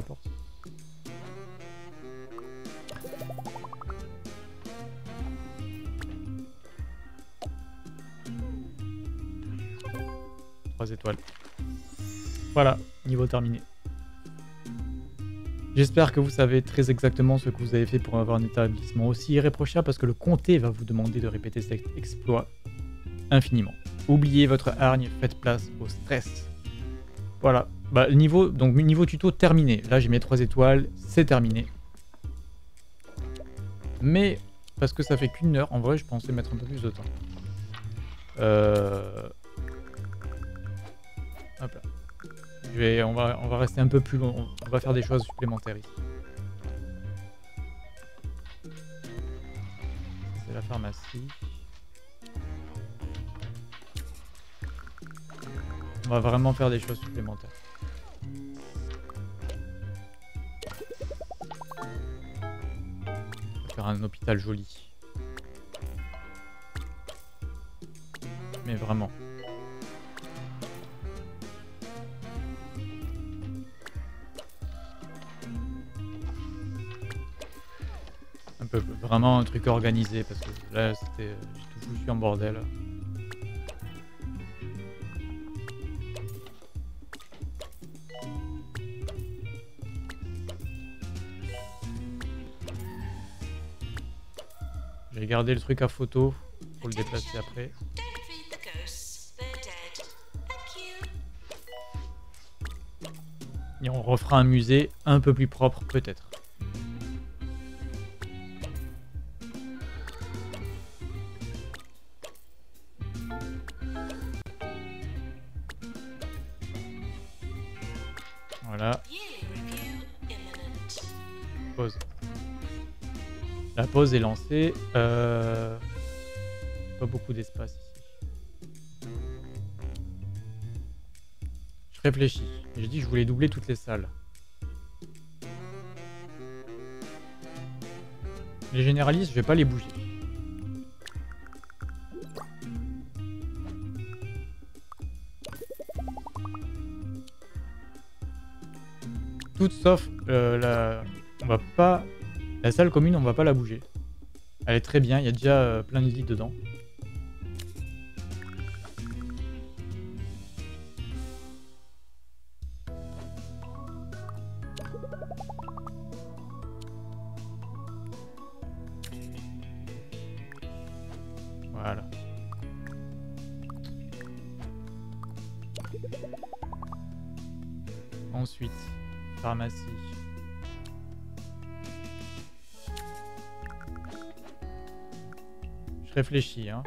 porte Trois étoiles. Voilà, niveau terminé. J'espère que vous savez très exactement ce que vous avez fait pour avoir un établissement aussi irréprochable parce que le comté va vous demander de répéter cet exploit infiniment. Oubliez votre hargne, faites place au stress. Voilà, Bah, niveau, donc niveau tuto terminé. Là, j'ai mes 3 étoiles, c'est terminé. Mais, parce que ça fait qu'une heure, en vrai, je pensais mettre un peu plus de temps. Euh... Hop là. On, va, on va rester un peu plus long. On va faire des choses supplémentaires ici. C'est la pharmacie. On va vraiment faire des choses supplémentaires. Faire un hôpital joli. Mais vraiment. Un peu, vraiment un truc organisé parce que là c'était tout foutu en bordel. Gardé le truc à photo pour le déplacer après. Et on refera un musée un peu plus propre peut-être. Pause est lancée. Euh, Pas beaucoup d'espace ici. Je réfléchis. J'ai dit que je voulais doubler toutes les salles. Les généralistes, je vais pas les bouger. Toutes sauf euh, la... On va pas... La salle commune, on va pas la bouger. Elle est très bien, il y a déjà euh, plein de lits dedans. Je réfléchis, hein.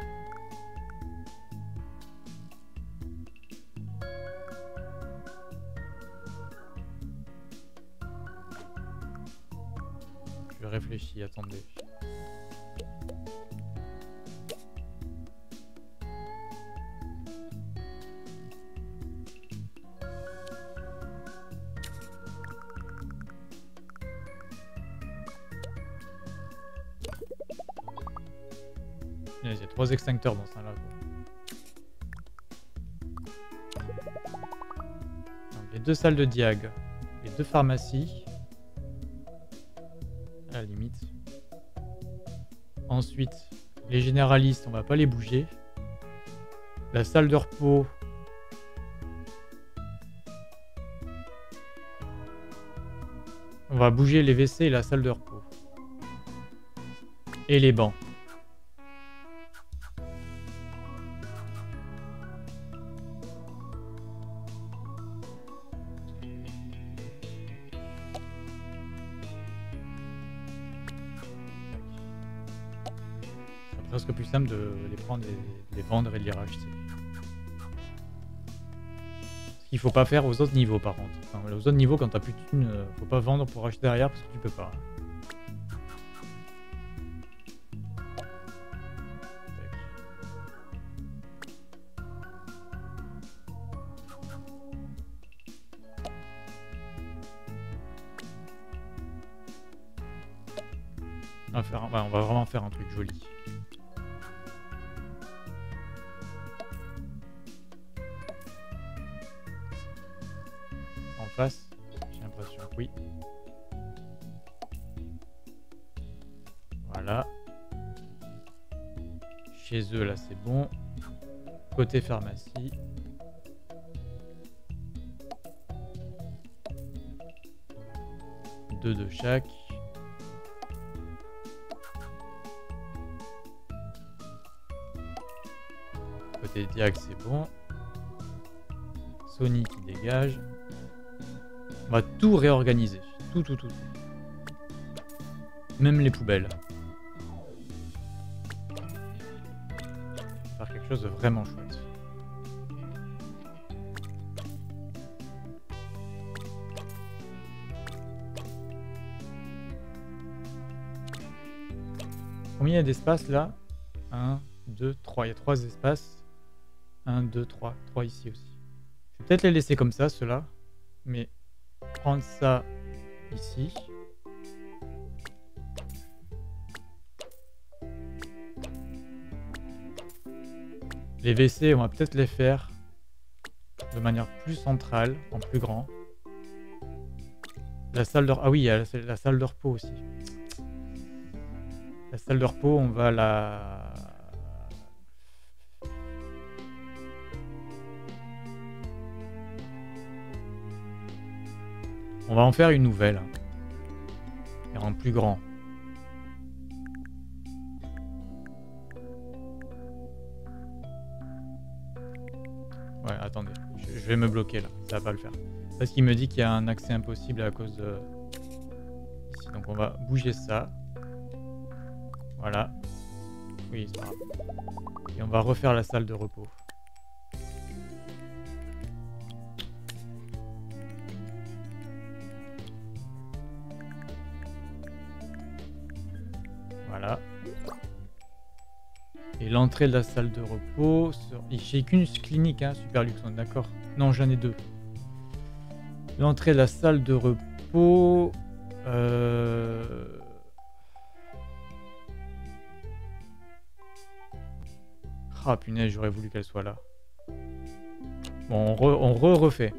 Deux salles de diag, les deux pharmacies. À la limite. Ensuite, les généralistes, on va pas les bouger. La salle de repos. On va bouger les WC et la salle de repos. Et les bancs. Ce qu'il faut pas faire aux autres niveaux par contre. Enfin, aux autres niveaux quand t'as plus de thunes, euh, faut pas vendre pour racheter derrière parce que tu peux pas. On va, on va vraiment faire un truc joli. Côté pharmacie. Deux de chaque. Côté Diag, c'est bon. Sony qui dégage. On va tout réorganiser. Tout, tout, tout. Même les poubelles. Faire quelque chose de vraiment chouette. Combien il y a d'espace là 1, 2, 3. Il y a 3 espaces. 1, 2, 3. 3 ici aussi. Je vais peut-être les laisser comme ça, ceux-là. Mais prendre ça ici. Les WC, on va peut-être les faire de manière plus centrale, en plus grand. La salle de... Ah oui, il y a la salle de repos aussi. La salle de repos, on va la... On va en faire une nouvelle. Et en plus grand. Ouais, attendez. Je, je vais me bloquer là. Ça va pas le faire. Parce qu'il me dit qu'il y a un accès impossible à cause de... Ici. Donc on va bouger ça. Voilà. Oui, c'est grave. Et on va refaire la salle de repos. Voilà. Et l'entrée de la salle de repos... Sur... J'ai qu'une clinique, hein, Super Luxon, d'accord Non, j'en ai deux. L'entrée de la salle de repos... Euh... Ah punaise, j'aurais voulu qu'elle soit là. Bon, on, re, on re refait.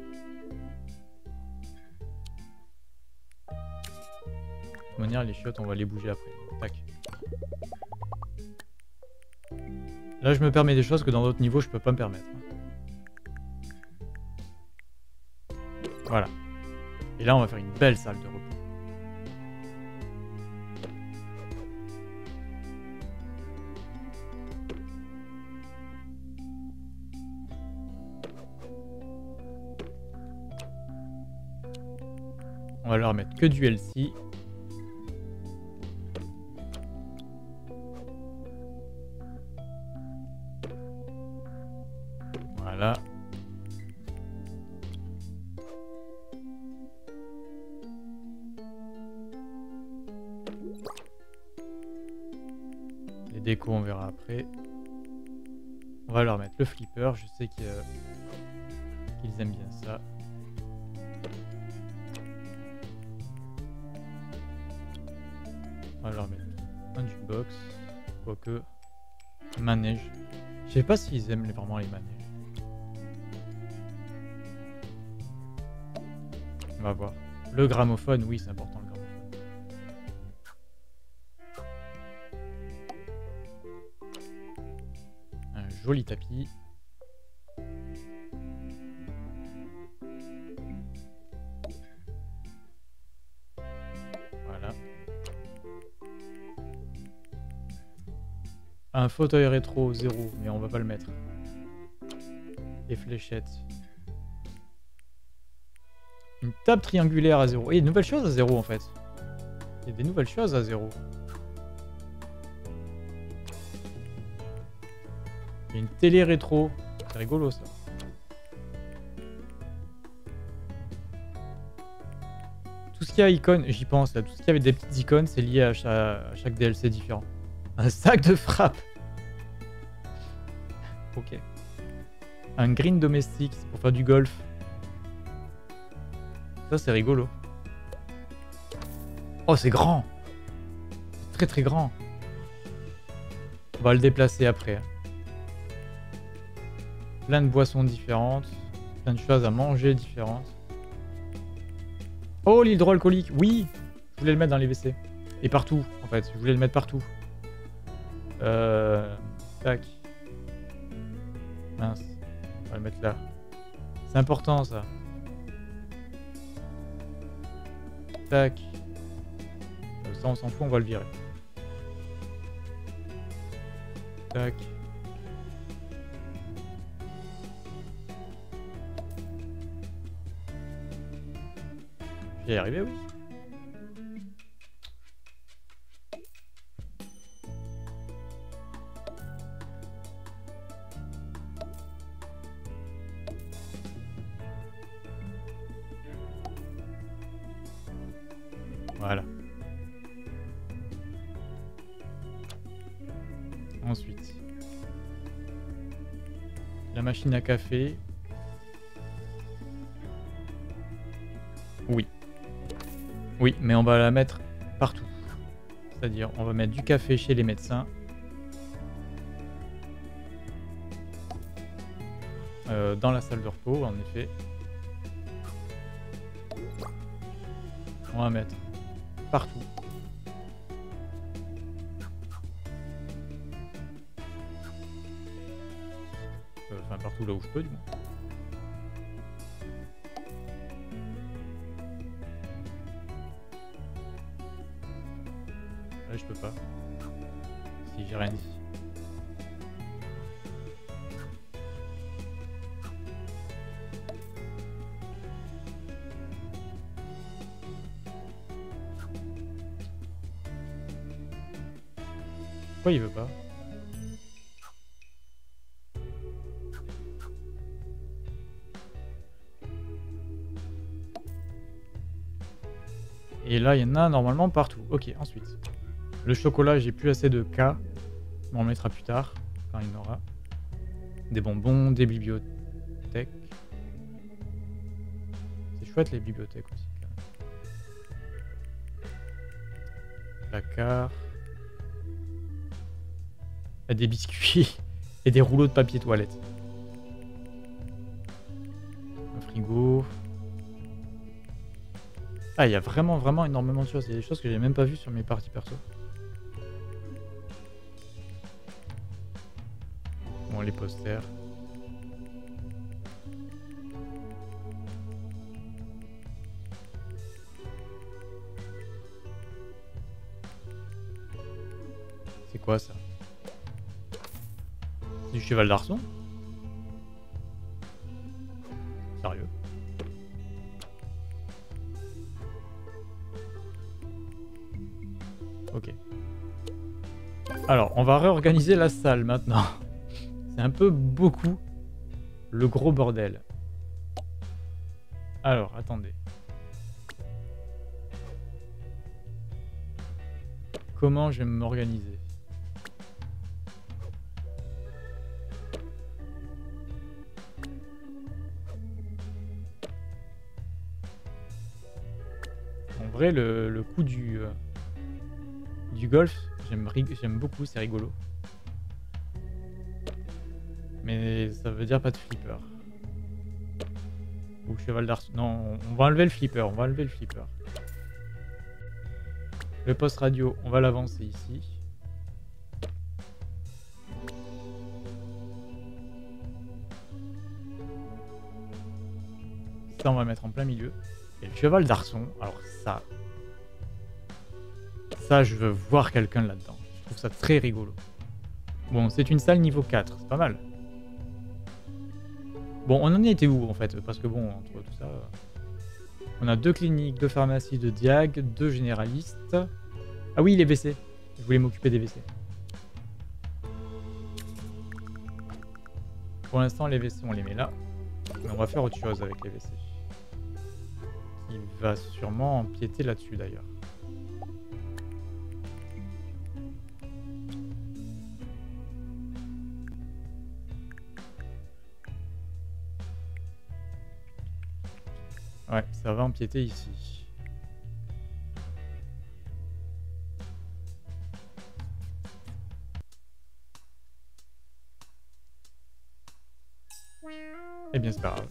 De toute manière, les chiottes, on va les bouger après. Tac. Là, je me permets des choses que dans d'autres niveaux, je peux pas me permettre. Voilà. Et là, on va faire une belle salle de va leur mettre que du LC. Voilà. Les décos, on verra après. On va leur mettre le flipper. Je sais qu'ils qu'ils aiment bien ça. Je sais pas s'ils aiment vraiment les manèges. On va voir. Le gramophone, oui, c'est important le gramophone. Un joli tapis. Voilà. Un fauteuil rétro 0, mais on va pas le mettre. Des fléchettes. Une table triangulaire à 0. Et de nouvelles choses à 0 en fait. Il y a des nouvelles choses à 0. Il y a une télé rétro. C'est rigolo ça. Tout ce qui a icône, j'y pense tout ce qui avait des petites icônes, c'est lié à chaque, DLC différent. Un sac de frappe. ok. Un green domestique, pour faire du golf. Ça, c'est rigolo. Oh, c'est grand Très très grand. On va le déplacer après. Plein de boissons différentes. Plein de choses à manger différentes. Oh, l'hydroalcoolique Oui Je voulais le mettre dans les WC. Et partout, en fait. Je voulais le mettre partout. Euh... Tac. Mince. On va le mettre là. C'est important, ça. Tac. Ça, on s'en fout, on va le virer. Tac. Je vais y arriver, oui. Oui. Oui, mais on va la mettre partout. C'est-à-dire, on va mettre du café chez les médecins. Euh, dans la salle de repos, en effet. On va mettre partout. Là où je peux, du moins. Là, il y en a normalement partout. Ok, ensuite. Le chocolat, j'ai plus assez de cas. On en mettra plus tard, quand il y en aura. Des bonbons, des bibliothèques. C'est chouette les bibliothèques aussi. Placard. Il y a des biscuits et des rouleaux de papier toilette. Un frigo. Ah, il y a vraiment, vraiment énormément de choses. Il y a des choses que j'ai même pas vues sur mes parties perso. Bon, les posters. C'est quoi ça? Du cheval d'arçon? Alors, on va réorganiser la salle maintenant. C'est un peu beaucoup le gros bordel. Alors, attendez. Comment je vais m'organiser? En vrai, le, coup du, euh, du golf, j'aime beaucoup, c'est rigolo. Mais ça veut dire pas de flipper. Ou cheval d'arçon. Non, on va enlever le flipper, on va enlever le flipper. Le poste radio, on va l'avancer ici. Ça, on va mettre en plein milieu. Et le cheval d'arçon, alors ça... Ça, je veux voir quelqu'un là-dedans. Je trouve ça très rigolo. Bon, c'est une salle niveau 4, c'est pas mal. Bon, on en était où en fait? Parce que bon, entre tout ça... On a deux cliniques, deux pharmacies, deux diag, deux généralistes. Ah oui, les WC. Je voulais m'occuper des WC. Pour l'instant, les WC, on les met là. Mais on va faire autre chose avec les WC. Il va sûrement empiéter là-dessus d'ailleurs. Ouais, ça va empiéter ici. Eh bien, c'est pas grave.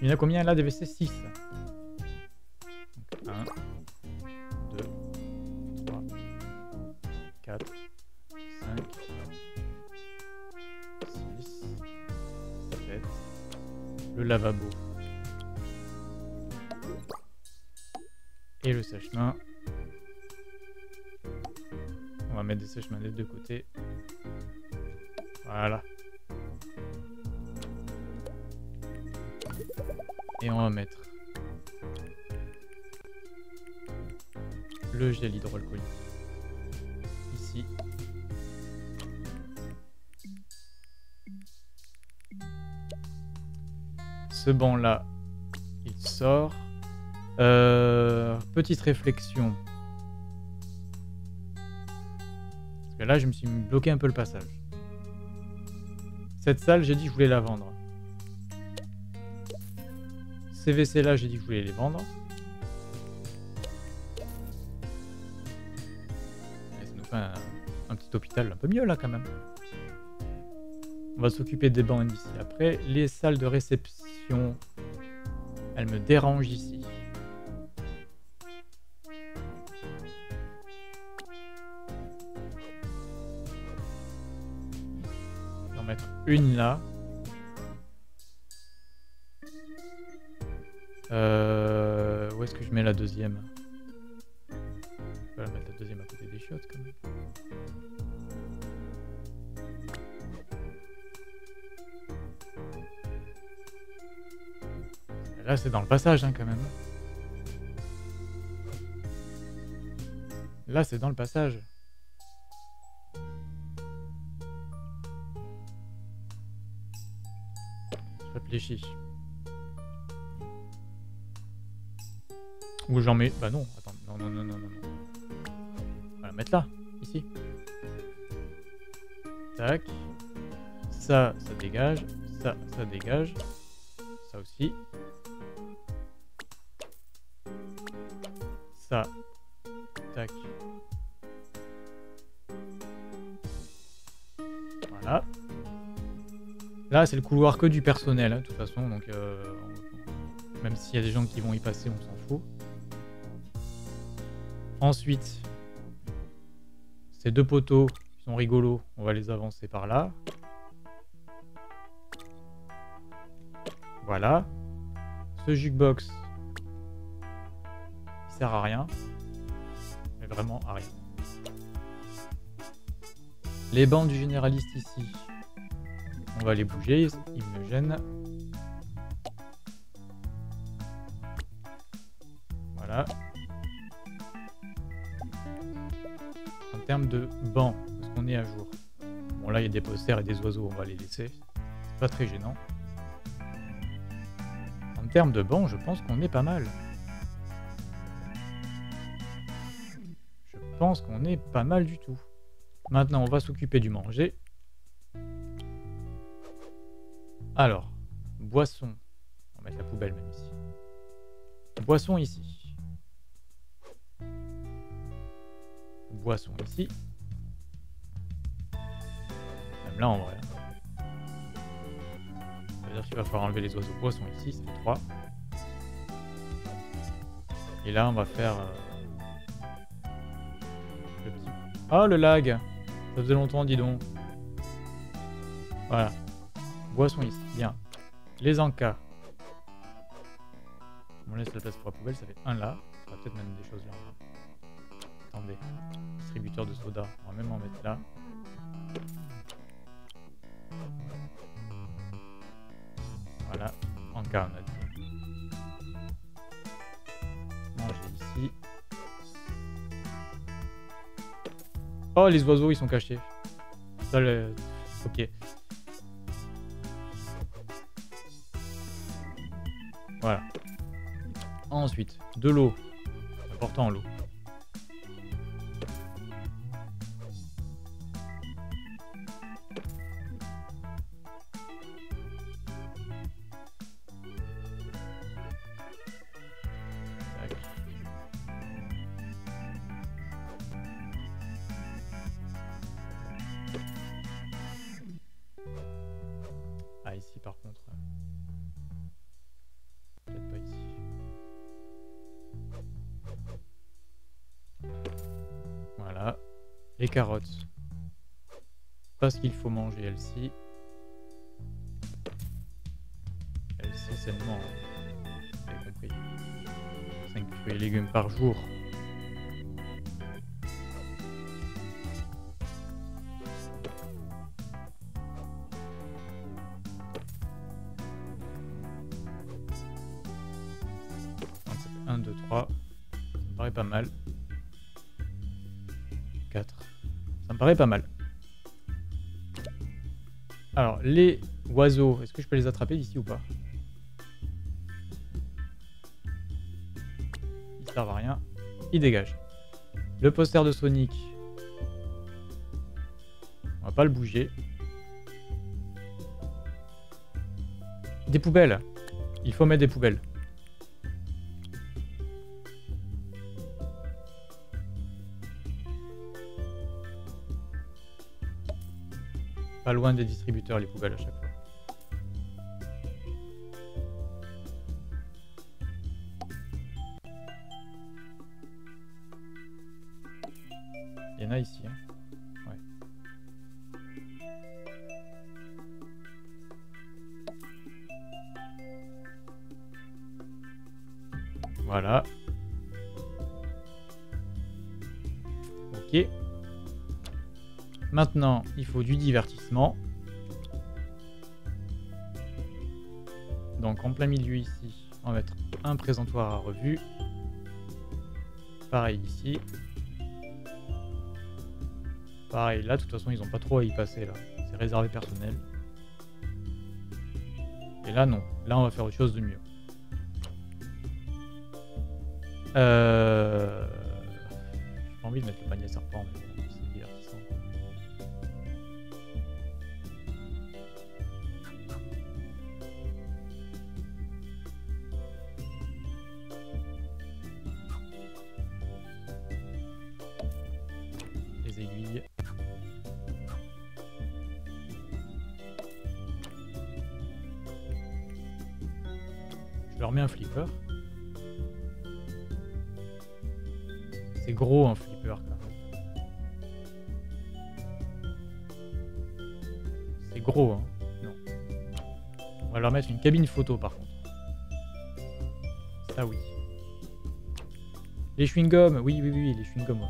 Il y en a combien là des WC 6 lavabo. Et le sèche-main. On va mettre des sèche-mains des deux côtés. Voilà. Et on va mettre le gel hydroalcoolique ici Ce banc-là, il sort. Euh, petite réflexion. Parce que là, je me suis bloqué un peu le passage. Cette salle, j'ai dit que je voulais la vendre. Ces WC là, j'ai dit que je voulais les vendre. Nous un, un petit hôpital un peu mieux là quand même. On va s'occuper des bancs ici. Après, les salles de réception, elles me dérangent ici. Je vais en mettre une là. Euh, où est-ce que je mets la deuxième? Je vais la mettre la deuxième à côté des chiottes quand même. Là, c'est dans le passage hein, quand même. Là, c'est dans le passage. Je réfléchis. Où j'en mets Bah non, attends, non, non, non, non. non. On va la mettre là, ici. Tac. Ça, ça dégage. Ça, ça dégage. Là, c'est le couloir que du personnel, hein, de toute façon, donc euh, même s'il y a des gens qui vont y passer, on s'en fout. Ensuite, ces deux poteaux qui sont rigolos, on va les avancer par là. Voilà. Ce jukebox, il sert à rien. Mais vraiment à rien. Les bancs du généraliste ici, on va les bouger, ils me gênent. Voilà. En termes de bancs, est-ce qu'on est à jour Bon là il y a des posters et des oiseaux, on va les laisser. C'est pas très gênant. En termes de bancs, je pense qu'on est pas mal. Je pense qu'on est pas mal du tout. Maintenant, on va s'occuper du manger. Alors, boisson. On va mettre la poubelle même ici. Boisson ici. Boisson ici. Même là en vrai. Ça veut dire qu'il va falloir enlever les oiseaux poissons ici, fait 3. Et là on va faire. Ah le lag Ça faisait longtemps dis donc. Voilà. Boisson ici, bien. Les encas. On laisse la place pour la poubelle, ça fait un là. On va peut-être mettre des choses là. Attendez. Distributeur de soda. On va même en mettre là. Voilà. Encas, on a dit. Manger ici. Oh, les oiseaux, ils sont cachés. Ça, le... Ok. de l'eau, important l'eau, elles-ci. Elles-ci seulement. Vous avez compris. 5 fruits et légumes par jour. Donc ça fait 1, 2, 3. Ça me paraît pas mal. 4. Ça me paraît pas mal. Les oiseaux, est-ce que je peux les attraper d'ici ou pas? Ils servent à rien. Ils dégagent. Le poster de Sonic. On va pas le bouger. Des poubelles. Il faut mettre des poubelles. Loin des distributeurs, les poubelles à chaque fois. Faut du divertissement. Donc en plein milieu ici, on va mettre un présentoir à revue. Pareil ici. Pareil là, de toute façon ils ont pas trop à y passer là. C'est réservé personnel. Et là non, là on va faire autre chose de mieux. Euh... J'ai pas envie de mettre le panier serpent, mais cabine photo par contre. Ça oui. Les chewing-gums, oui oui oui, les chewing-gums.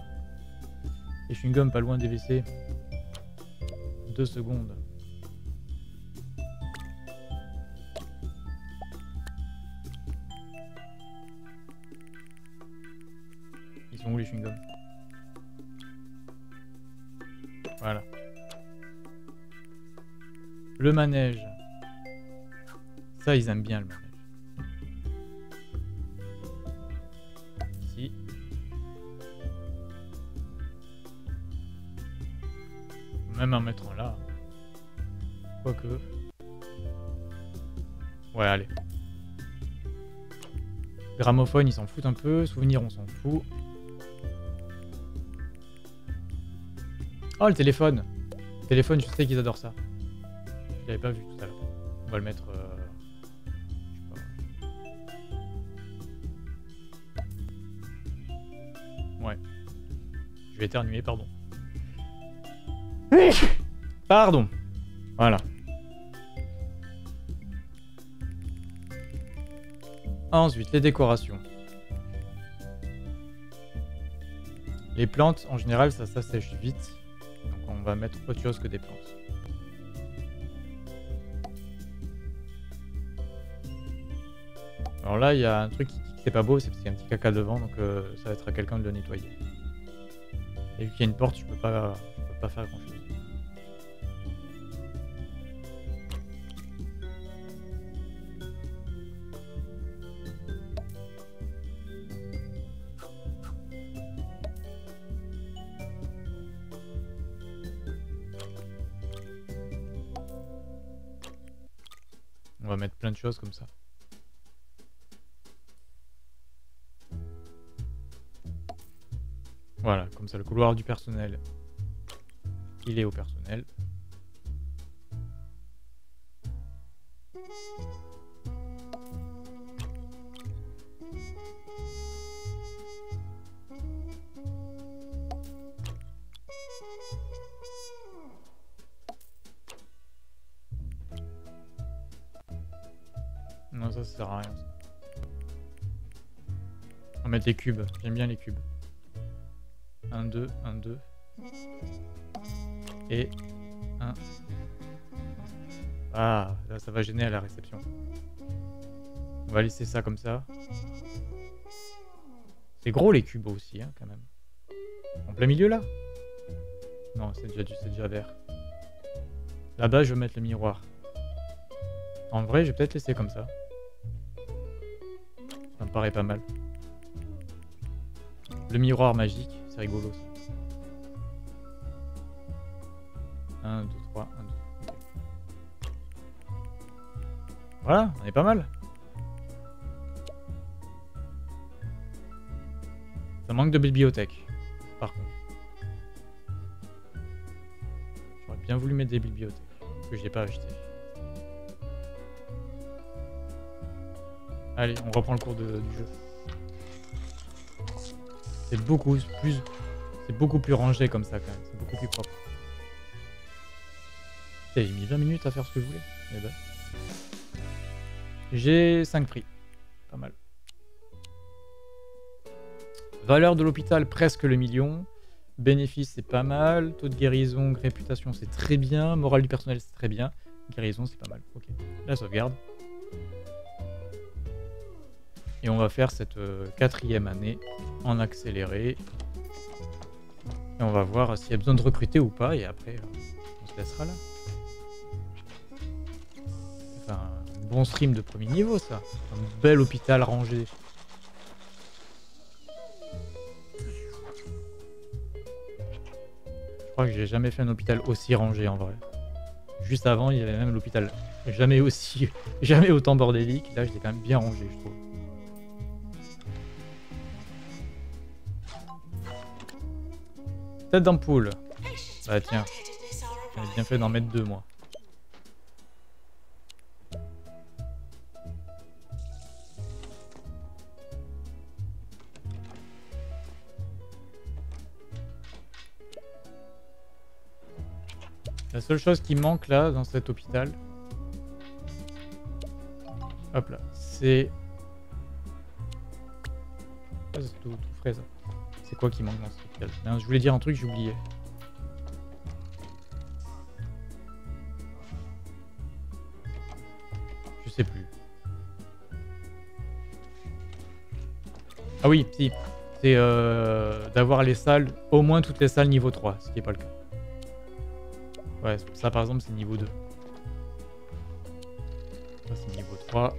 Les chewing-gums pas loin des WC. Deux secondes. Ils sont où les chewing-gums? Voilà. Le manège. Ils aiment bien le. Ici. Même en mettre un là. Quoique. Ouais, allez. Gramophone, ils s'en foutent un peu. Souvenir, on s'en fout. Oh, le téléphone téléphone, je sais qu'ils adorent ça. Je l'avais pas vu tout à l'heure. On va le mettre... Je vais éternuer, pardon. Pardon. Voilà. Ensuite, les décorations. Les plantes, en général, ça s'assèche vite. Donc on va mettre autre chose que des plantes. Alors là, il y a un truc qui dit que c'est pas beau, c'est parce qu'il y a un petit caca devant, donc euh, ça va être à quelqu'un de le nettoyer. Et vu qu'il y a une porte, je peux pas, je peux pas faire grand chose. Du personnel, il est au personnel. Non, ça, ça sert à rien. On va mettre les cubes. J'aime bien les cubes. 1, 2, 1, 2. Et 1. Ah, là, ça va gêner à la réception. On va laisser ça comme ça. C'est gros les cubes aussi, hein, quand même. En plein milieu là Non, c'est déjà, déjà vert. Là-bas, je vais mettre le miroir. En vrai, je vais peut-être laisser comme ça. Ça me paraît pas mal. Le miroir magique, c'est rigolo ça. 1, 2, 3, 1, 2. Voilà, on est pas mal. Ça manque de bibliothèque, par contre. J'aurais bien voulu mettre des bibliothèques, que j'ai pas acheté. Allez, on reprend le cours de- du jeu. C'est beaucoup plus, c'est beaucoup plus rangé comme ça quand même. C'est beaucoup plus propre. J'ai mis 20 minutes à faire ce que je voulais. Ben. J'ai 5 prix. Pas mal. Valeur de l'hôpital, presque le million. Bénéfice, c'est pas mal. Taux de guérison, réputation, c'est très bien. Morale du personnel, c'est très bien. Guérison, c'est pas mal. Ok. La sauvegarde. Et on va faire cette euh, quatrième année en accéléré. Et on va voir s'il y a besoin de recruter ou pas. Et après, euh, on se laissera là. Enfin, un bon stream de premier niveau, ça. Un bel hôpital rangé. Je crois que j'ai jamais fait un hôpital aussi rangé en vrai. Juste avant, il y avait même l'hôpital jamais aussi, jamais autant bordélique. Là, je l'ai quand même bien rangé, je trouve. Tête d'ampoule. Bah, tiens. J'avais bien fait d'en mettre deux, moi. La seule chose qui manque là dans cet hôpital, hop là, c'est Ah, c'est tout, tout frais. C'est quoi qui manque dans hôpital Non, Je voulais dire un truc, j'ai oublié. Je sais plus. Ah oui, si. C'est euh, d'avoir les salles, au moins toutes les salles niveau 3, ce qui n'est pas le cas. Ouais, ça par exemple c'est niveau 2. Ça c'est niveau 3.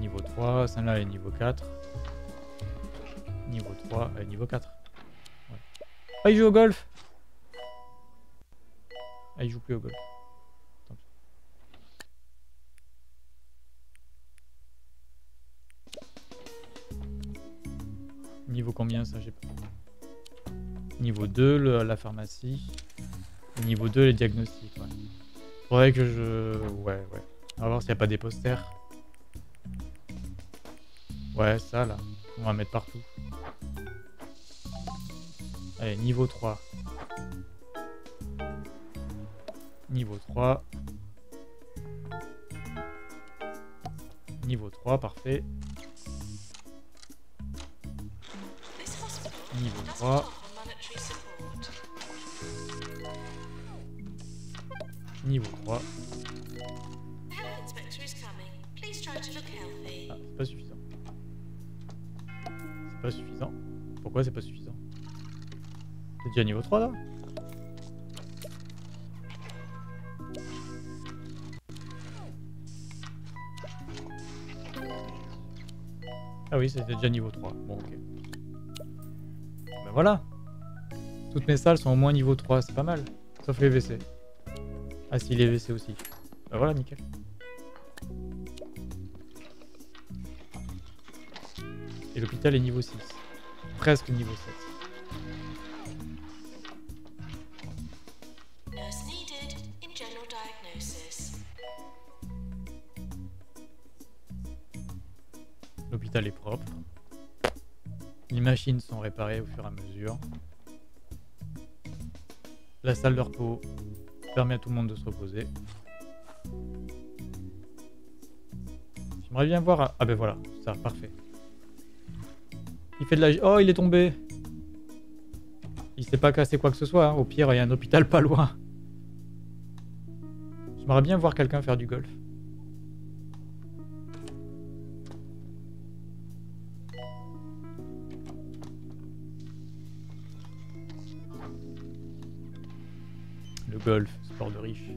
Niveau 3, celle-là elle est niveau 4. Niveau 3, elle est niveau 4. Ouais. Ah, il joue au golf Ah, il joue plus au golf. Tant pis. Niveau combien ça j'ai pas. Niveau 2 le- la pharmacie. Et niveau 2 les diagnostics. Ouais. Faudrait que je. Ouais ouais. On va voir s'il n'y a pas des posters. Ouais ça là. On va mettre partout. Allez, niveau 3. Niveau 3. Niveau 3, parfait. Niveau doesn't 3. offer monetary support. Niveau 3. The health inspector is coming. Please try to look healthy. Ah, c'est pas suffisant. C'est pas suffisant. Pourquoi c'est pas suffisant? Déjà niveau 3 là Ah oui, c'était déjà niveau 3. Bon, ok. Ben voilà. Toutes mes salles sont au moins niveau 3, c'est pas mal. Sauf les WC. Ah si, les WC aussi. Ben voilà, nickel. Et l'hôpital est niveau 6. Presque niveau 7. Machines sont réparées au fur et à mesure. La salle de repos permet à tout le monde de se reposer. J'aimerais bien voir... Ah ben voilà, ça, parfait. Il fait de la... Oh, il est tombé Il s'est pas cassé quoi que ce soit. hein. Au pire, il y a un hôpital pas loin. J'aimerais bien voir quelqu'un faire du golf. Golf, sport de riche.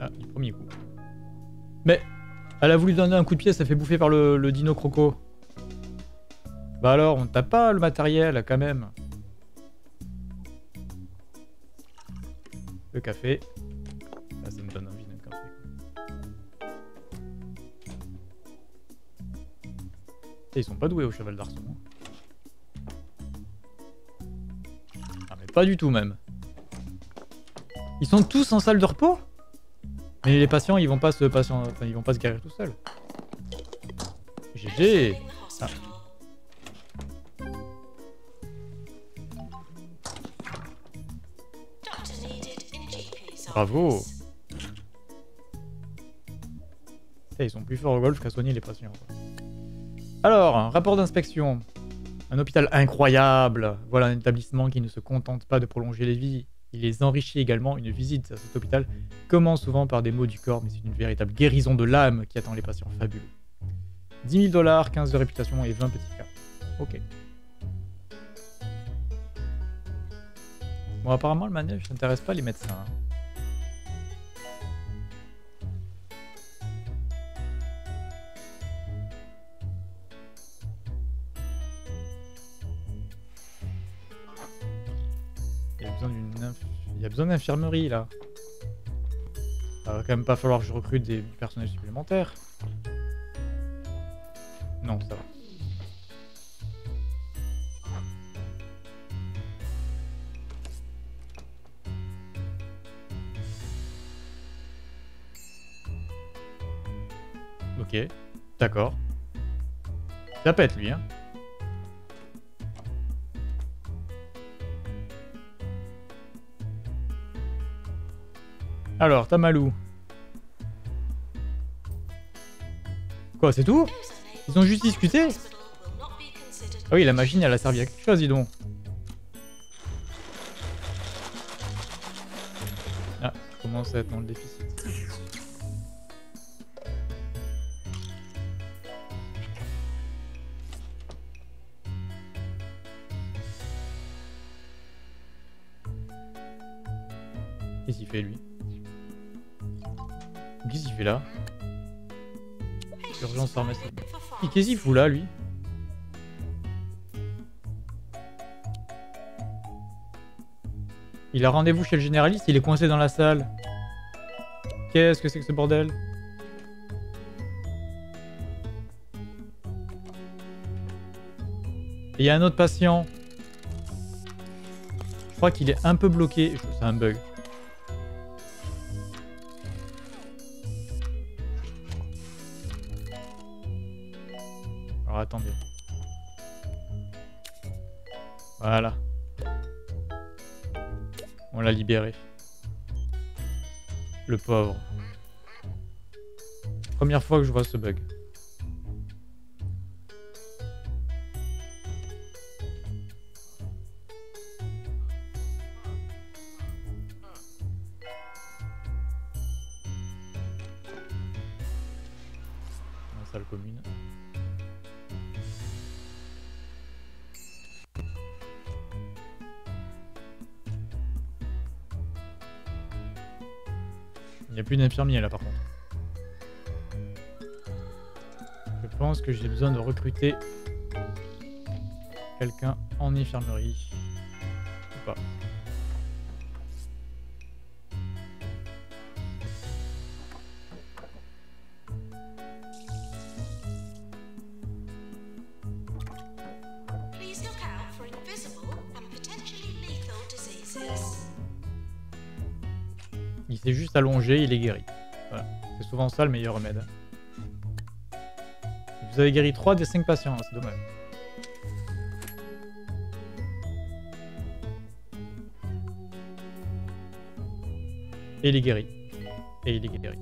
Ah, du premier coup. Mais elle a voulu donner un coup de pied, ça fait bouffer par le, dino croco. Bah alors, on t'a pas le matériel quand même. Le café. Ils sont pas doués au cheval d'arçon. hein. Ah mais pas du tout même. Ils sont tous en salle de repos? Mais les patients, ils vont pas se patient... enfin, ils vont pas se guérir tout seuls. GG Bravo. Eh, Ils sont plus forts au golf qu'à soigner les patients. Alors, rapport d'inspection. Un hôpital incroyable. Voilà un établissement qui ne se contente pas de prolonger les vies. Il les enrichit également. Une visite à cet hôpital commence souvent par des maux du corps, mais c'est une véritable guérison de l'âme qui attend les patients fabuleux. 10 000 dollars, 15 de réputation et 20 petits cas. Ok. Bon, apparemment, le manège n'intéresse pas les médecins. hein. Il y a besoin d'infirmerie là. Ça va quand même pas falloir que je recrute des personnels supplémentaires. Non, ça va. Ok, d'accord. Ça pète lui, hein. Alors, Tamalou. Quoi, c'est tout Ils ont juste discuté Ah oui, la machine, elle a servi à quelque chose, dis donc. Ah, je commence à être dans le déficit. Qu'est-ce qu'il fait, lui? Qu'est-ce qu'il fait là Urgence pharmacie. Qu'est-ce qu'il fout là, lui Il a rendez-vous chez le généraliste, il est coincé dans la salle. Qu'est-ce que c'est que ce bordel Et Il y a un autre patient. Je crois qu'il est un peu bloqué. C'est un bug. Voilà. On l'a libéré. Le pauvre. Première fois que je vois ce bug. N'y a plus d'infirmier là par contre. Je pense que j'ai besoin de recruter quelqu'un en infirmerie. Ou pas. Juste allongé, il est guéri. C'est souvent ça le meilleur remède. Vous avez guéri 3 des 5 patients, hein, c'est dommage. Et il est guéri. Et il est guéri.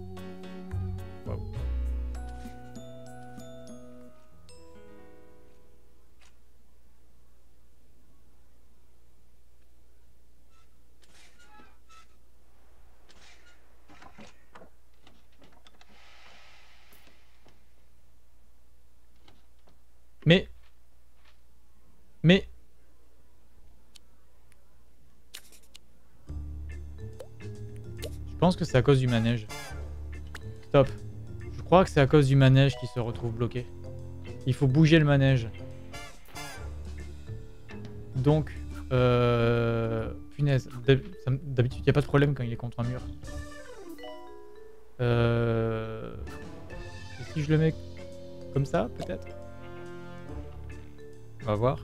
À cause du manège. Stop. Je crois que c'est à cause du manège qui se retrouve bloqué. Il faut bouger le manège. Donc, euh... Punaise. D'habitude, il n'y a pas de problème quand il est contre un mur. Euh... Si je le mets comme ça, peut-être? On va voir.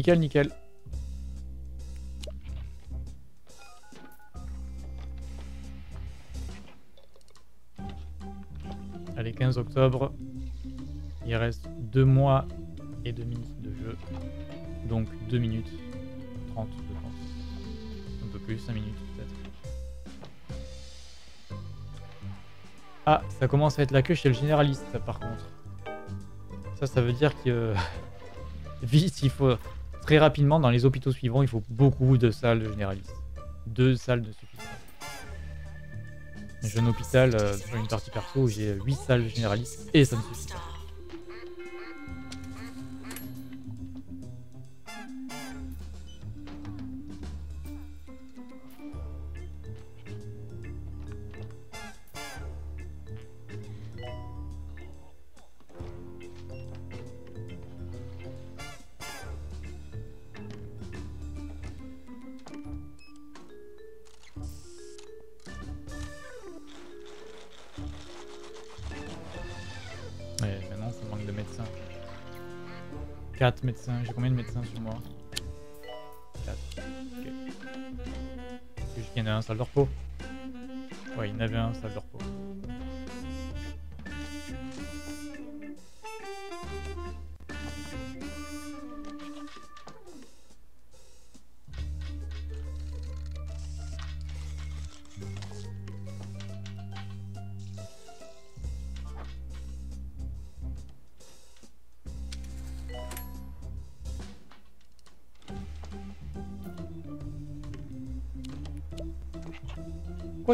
Nickel, nickel. Allez, 15 octobre. Il reste 2 mois et 2 minutes de jeu. Donc 2 minutes 30, je pense. Un peu plus, 5 minutes peut-être. Ah, ça commence à être la queue chez le généraliste, par contre. Ça, ça veut dire que... Vite, il faut très rapidement dans les hôpitaux suivants, il faut beaucoup de salles de généralistes. Deux salles de suffisent. J'ai un hôpital euh, une partie perso où j'ai 8 salles généralistes et ça me suffit. Ça manque de médecins. 4 médecins, j'ai combien de médecins sur moi? 4. Ok. Est-ce en a un salle de repos? Ouais, il y en avait un salle de repos.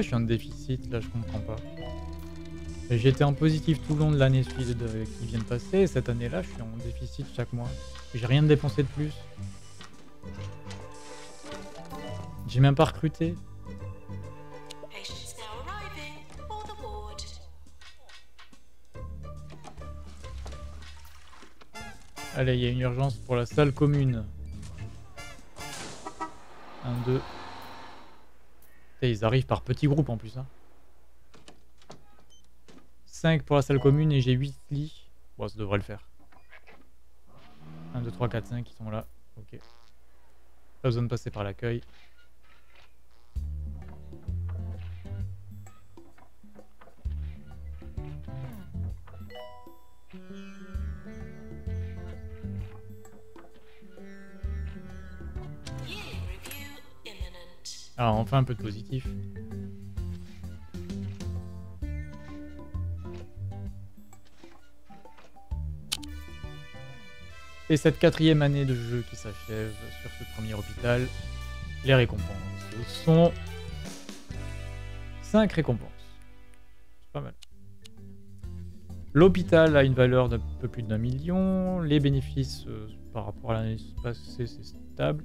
Je suis en déficit là Je comprends pas. J'étais en positif tout le long de l'année qui vient de passer, et cette année-là, je suis en déficit chaque mois. J'ai rien dépensé de plus. J'ai même pas recruté. Allez, il y a une urgence pour la salle commune. 1, 2. Ils arrivent par petits groupes en plus. Hein. 5 pour la salle commune et j'ai 8 lits. Bon, ça devrait le faire. 1, 2, 3, 4, 5 qui sont là. Ok. Pas besoin de passer par l'accueil. Ah, enfin un peu de positif. Et cette quatrième année de jeu qui s'achève sur ce premier hôpital, les récompenses sont 5 récompenses. Pas mal. L'hôpital a une valeur d'un peu plus d'un million. Les bénéfices euh, par rapport à l'année passée, c'est stable.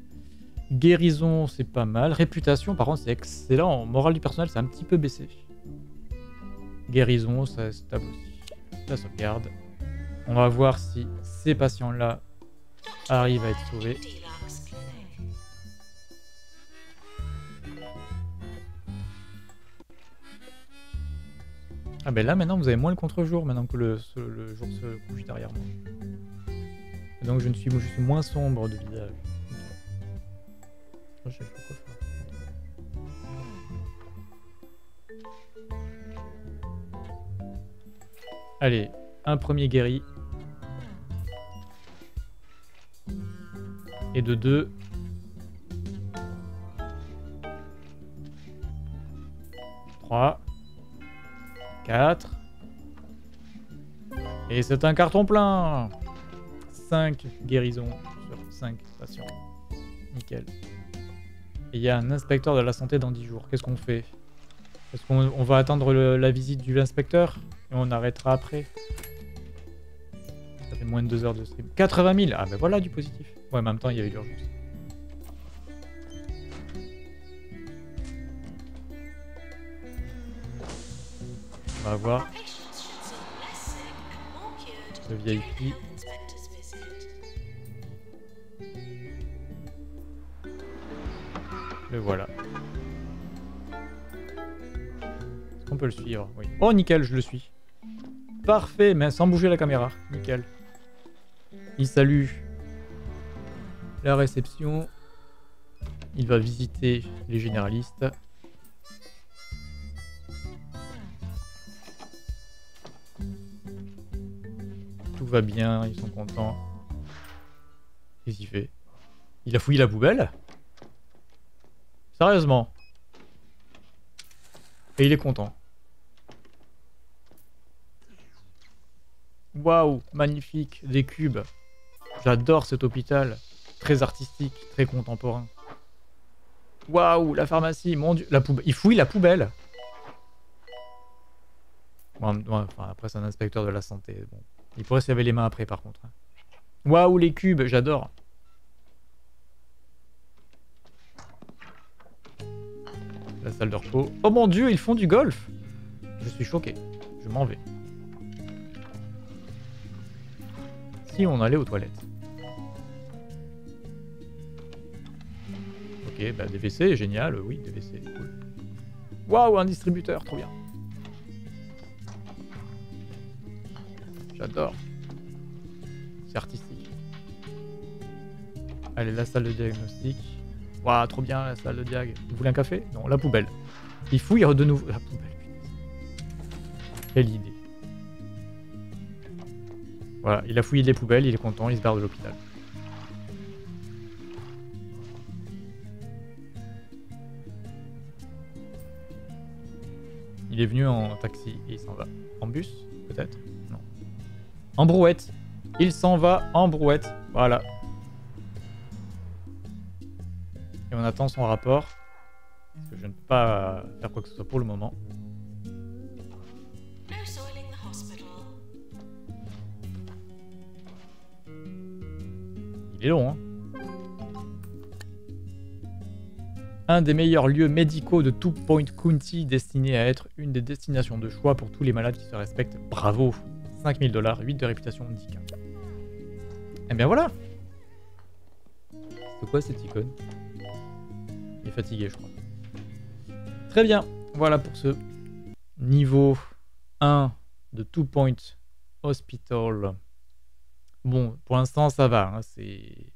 Guérison, c'est pas mal. Réputation, par contre, c'est excellent. Morale du personnel, c'est un petit peu baissé. Guérison, c'est stable aussi. La sauvegarde. On va voir si ces patients-là arrivent à être sauvés. Ah ben là, maintenant, vous avez moins le contre-jour, maintenant que le, le jour se couche derrière moi. Donc, je ne suis, suis moins sombre de visage. Allez, un premier guéri. Et de deux. Trois. 4. Et c'est un carton plein 5 guérisons sur 5 patients. Nickel. Et il y a un inspecteur de la santé dans 10 jours. Qu'est-ce qu'on fait? Est-ce qu'on on va attendre le- la visite du inspecteur et on arrêtera après Ça fait moins de 2 heures de stream. 80 000 Ah ben voilà du positif. Ouais, en même temps, il y avait l'urgence. On va voir Patients should Le voilà. Est-ce qu'on peut le suivre? Oui. Oh, nickel, je le suis. Parfait, mais sans bouger la caméra. Nickel. Il salue la réception. Il va visiter les généralistes. Tout va bien, ils sont contents. Qu'est-ce fait? Il a fouillé la poubelle? Sérieusement. Et il est content. Waouh, magnifique, des cubes. J'adore cet hôpital. Très artistique, très contemporain. Waouh, la pharmacie, mon dieu. La poubelle. Il fouille la poubelle. Après, c'est un inspecteur de la santé. Il pourrait se laver les mains après, par contre. hein. Waouh, les cubes, j'adore. La salle de repos. Oh mon dieu, ils font du golf Je suis choqué. Je m'en vais. Si on allait aux toilettes. Ok, bah DVC, génial. Oui, DVC, cool. Waouh, un distributeur, trop bien. J'adore. C'est artistique. Allez, la salle de diagnostic. Waouh, trop bien la salle de diag. Vous voulez un café? Non, la poubelle. Il fouille de nouveau. La poubelle. Quelle idée. Voilà, il a fouillé les poubelles, il est content, il se barre de l'hôpital. Il est venu en taxi et il s'en va. En bus, peut-être? Non. En brouette. Il s'en va en brouette. Voilà. Et on attend son rapport. Parce que je ne peux pas faire quoi que ce soit pour le moment. Il est long, hein Un des meilleurs lieux médicaux de Two Point County, destiné à être une des destinations de choix pour tous les malades qui se respectent. Bravo 5000 dollars, 8 de réputation, 10 cas. Eh bien voilà C'est quoi cette icône? Il est fatigué, je crois. Très bien, voilà pour ce niveau 1 de Two Point Hospital. Bon, pour l'instant, ça va. hein, c'est.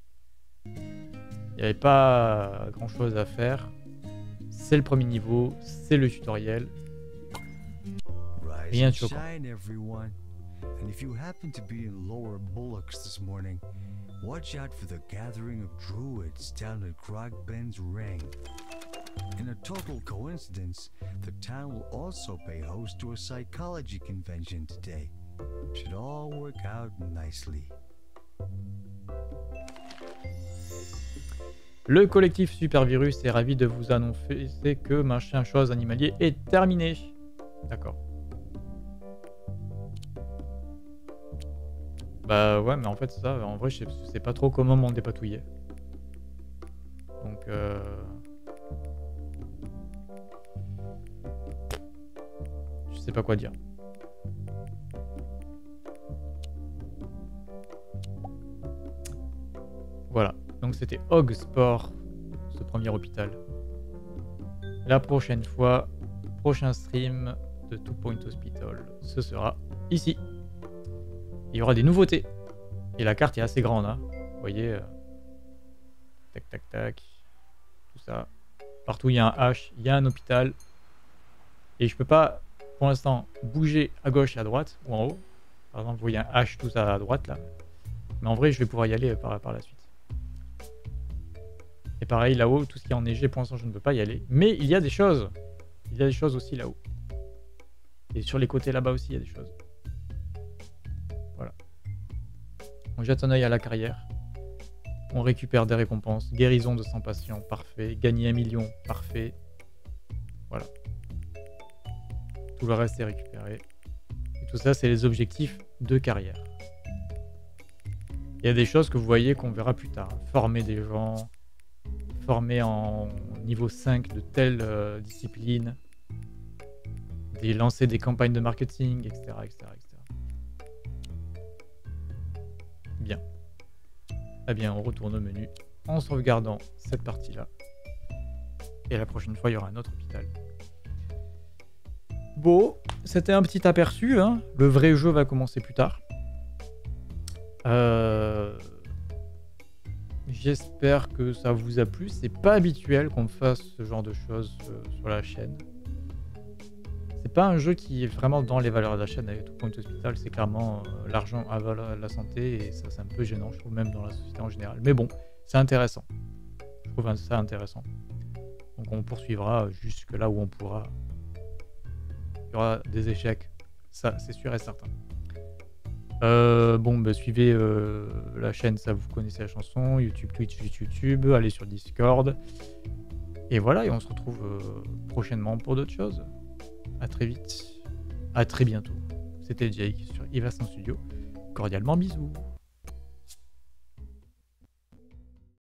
Il n'y avait pas grand chose à faire. C'est le premier niveau, c'est le tutoriel. Rien de choquant. And if you happen to be in Lower Bullocks this morning, watch out for the gathering of druids down at Grogbend's Ring. In a total coincidence, the town will also pay host to a psychology convention today. Should all work out nicely. Le collectif Supervirus est ravi de vous annoncer que machin chose animalier est terminé. D'accord. Bah ouais, mais en fait, ça, en vrai, je sais, pas trop comment m'en dépatouiller. Donc, euh... Je sais pas quoi dire. Voilà. Donc c'était Hog Sport, ce premier hôpital. La prochaine fois, prochain stream de Two Point Hospital, ce sera ici. Il y aura des nouveautés. Et la carte est assez grande, hein. Vous voyez. euh, Tac, tac, tac. Tout ça. Partout il y a un H, il y a un hôpital. Et je peux pas, pour l'instant, bouger à gauche et à droite, ou en haut. Par exemple, vous voyez un H tout ça à droite là. Mais en vrai, je vais pouvoir y aller euh, par, par la suite. Et pareil, là-haut, tout ce qui est enneigé, pour l'instant, je ne peux pas y aller. Mais il y a des choses. Il y a des choses aussi là-haut. Et sur les côtés là-bas aussi, il y a des choses. On jette un œil à la carrière. On récupère des récompenses. Guérison de 100 patients, parfait. Gagner un million, parfait. Voilà. Tout le reste est récupéré. Et tout ça, c'est les objectifs de carrière. Il y a des choses que vous voyez qu'on verra plus tard. Former des gens, former en niveau 5 de telle euh, discipline, des, lancer des campagnes de marketing, etc., etc., etc. Eh bien, on retourne au menu en sauvegardant cette partie-là. Et la prochaine fois, il y aura un autre hôpital. Bon, c'était un petit aperçu. Hein. Le vrai jeu va commencer plus tard. Euh, J'espère que ça vous a plu. C'est pas habituel qu'on fasse ce genre de choses euh, sur la chaîne. Pas un jeu qui est vraiment dans les valeurs de la chaîne avec tout Point Hospital. C'est clairement euh, l'argent avant la santé et ça c'est un peu gênant, je trouve, même dans la société en général. Mais bon, c'est intéressant. Je trouve ça intéressant. Donc on poursuivra jusque là où on pourra. Il y aura des échecs, ça c'est sûr et certain. Euh, bon, bah, suivez euh, la chaîne, ça vous connaissez la chanson, YouTube, Twitch, YouTube, allez sur Discord. Et voilà, et on se retrouve prochainement pour d'autres choses. À très vite, à très bientôt. C'était Jake sur Yves Studio. Cordialement bisous.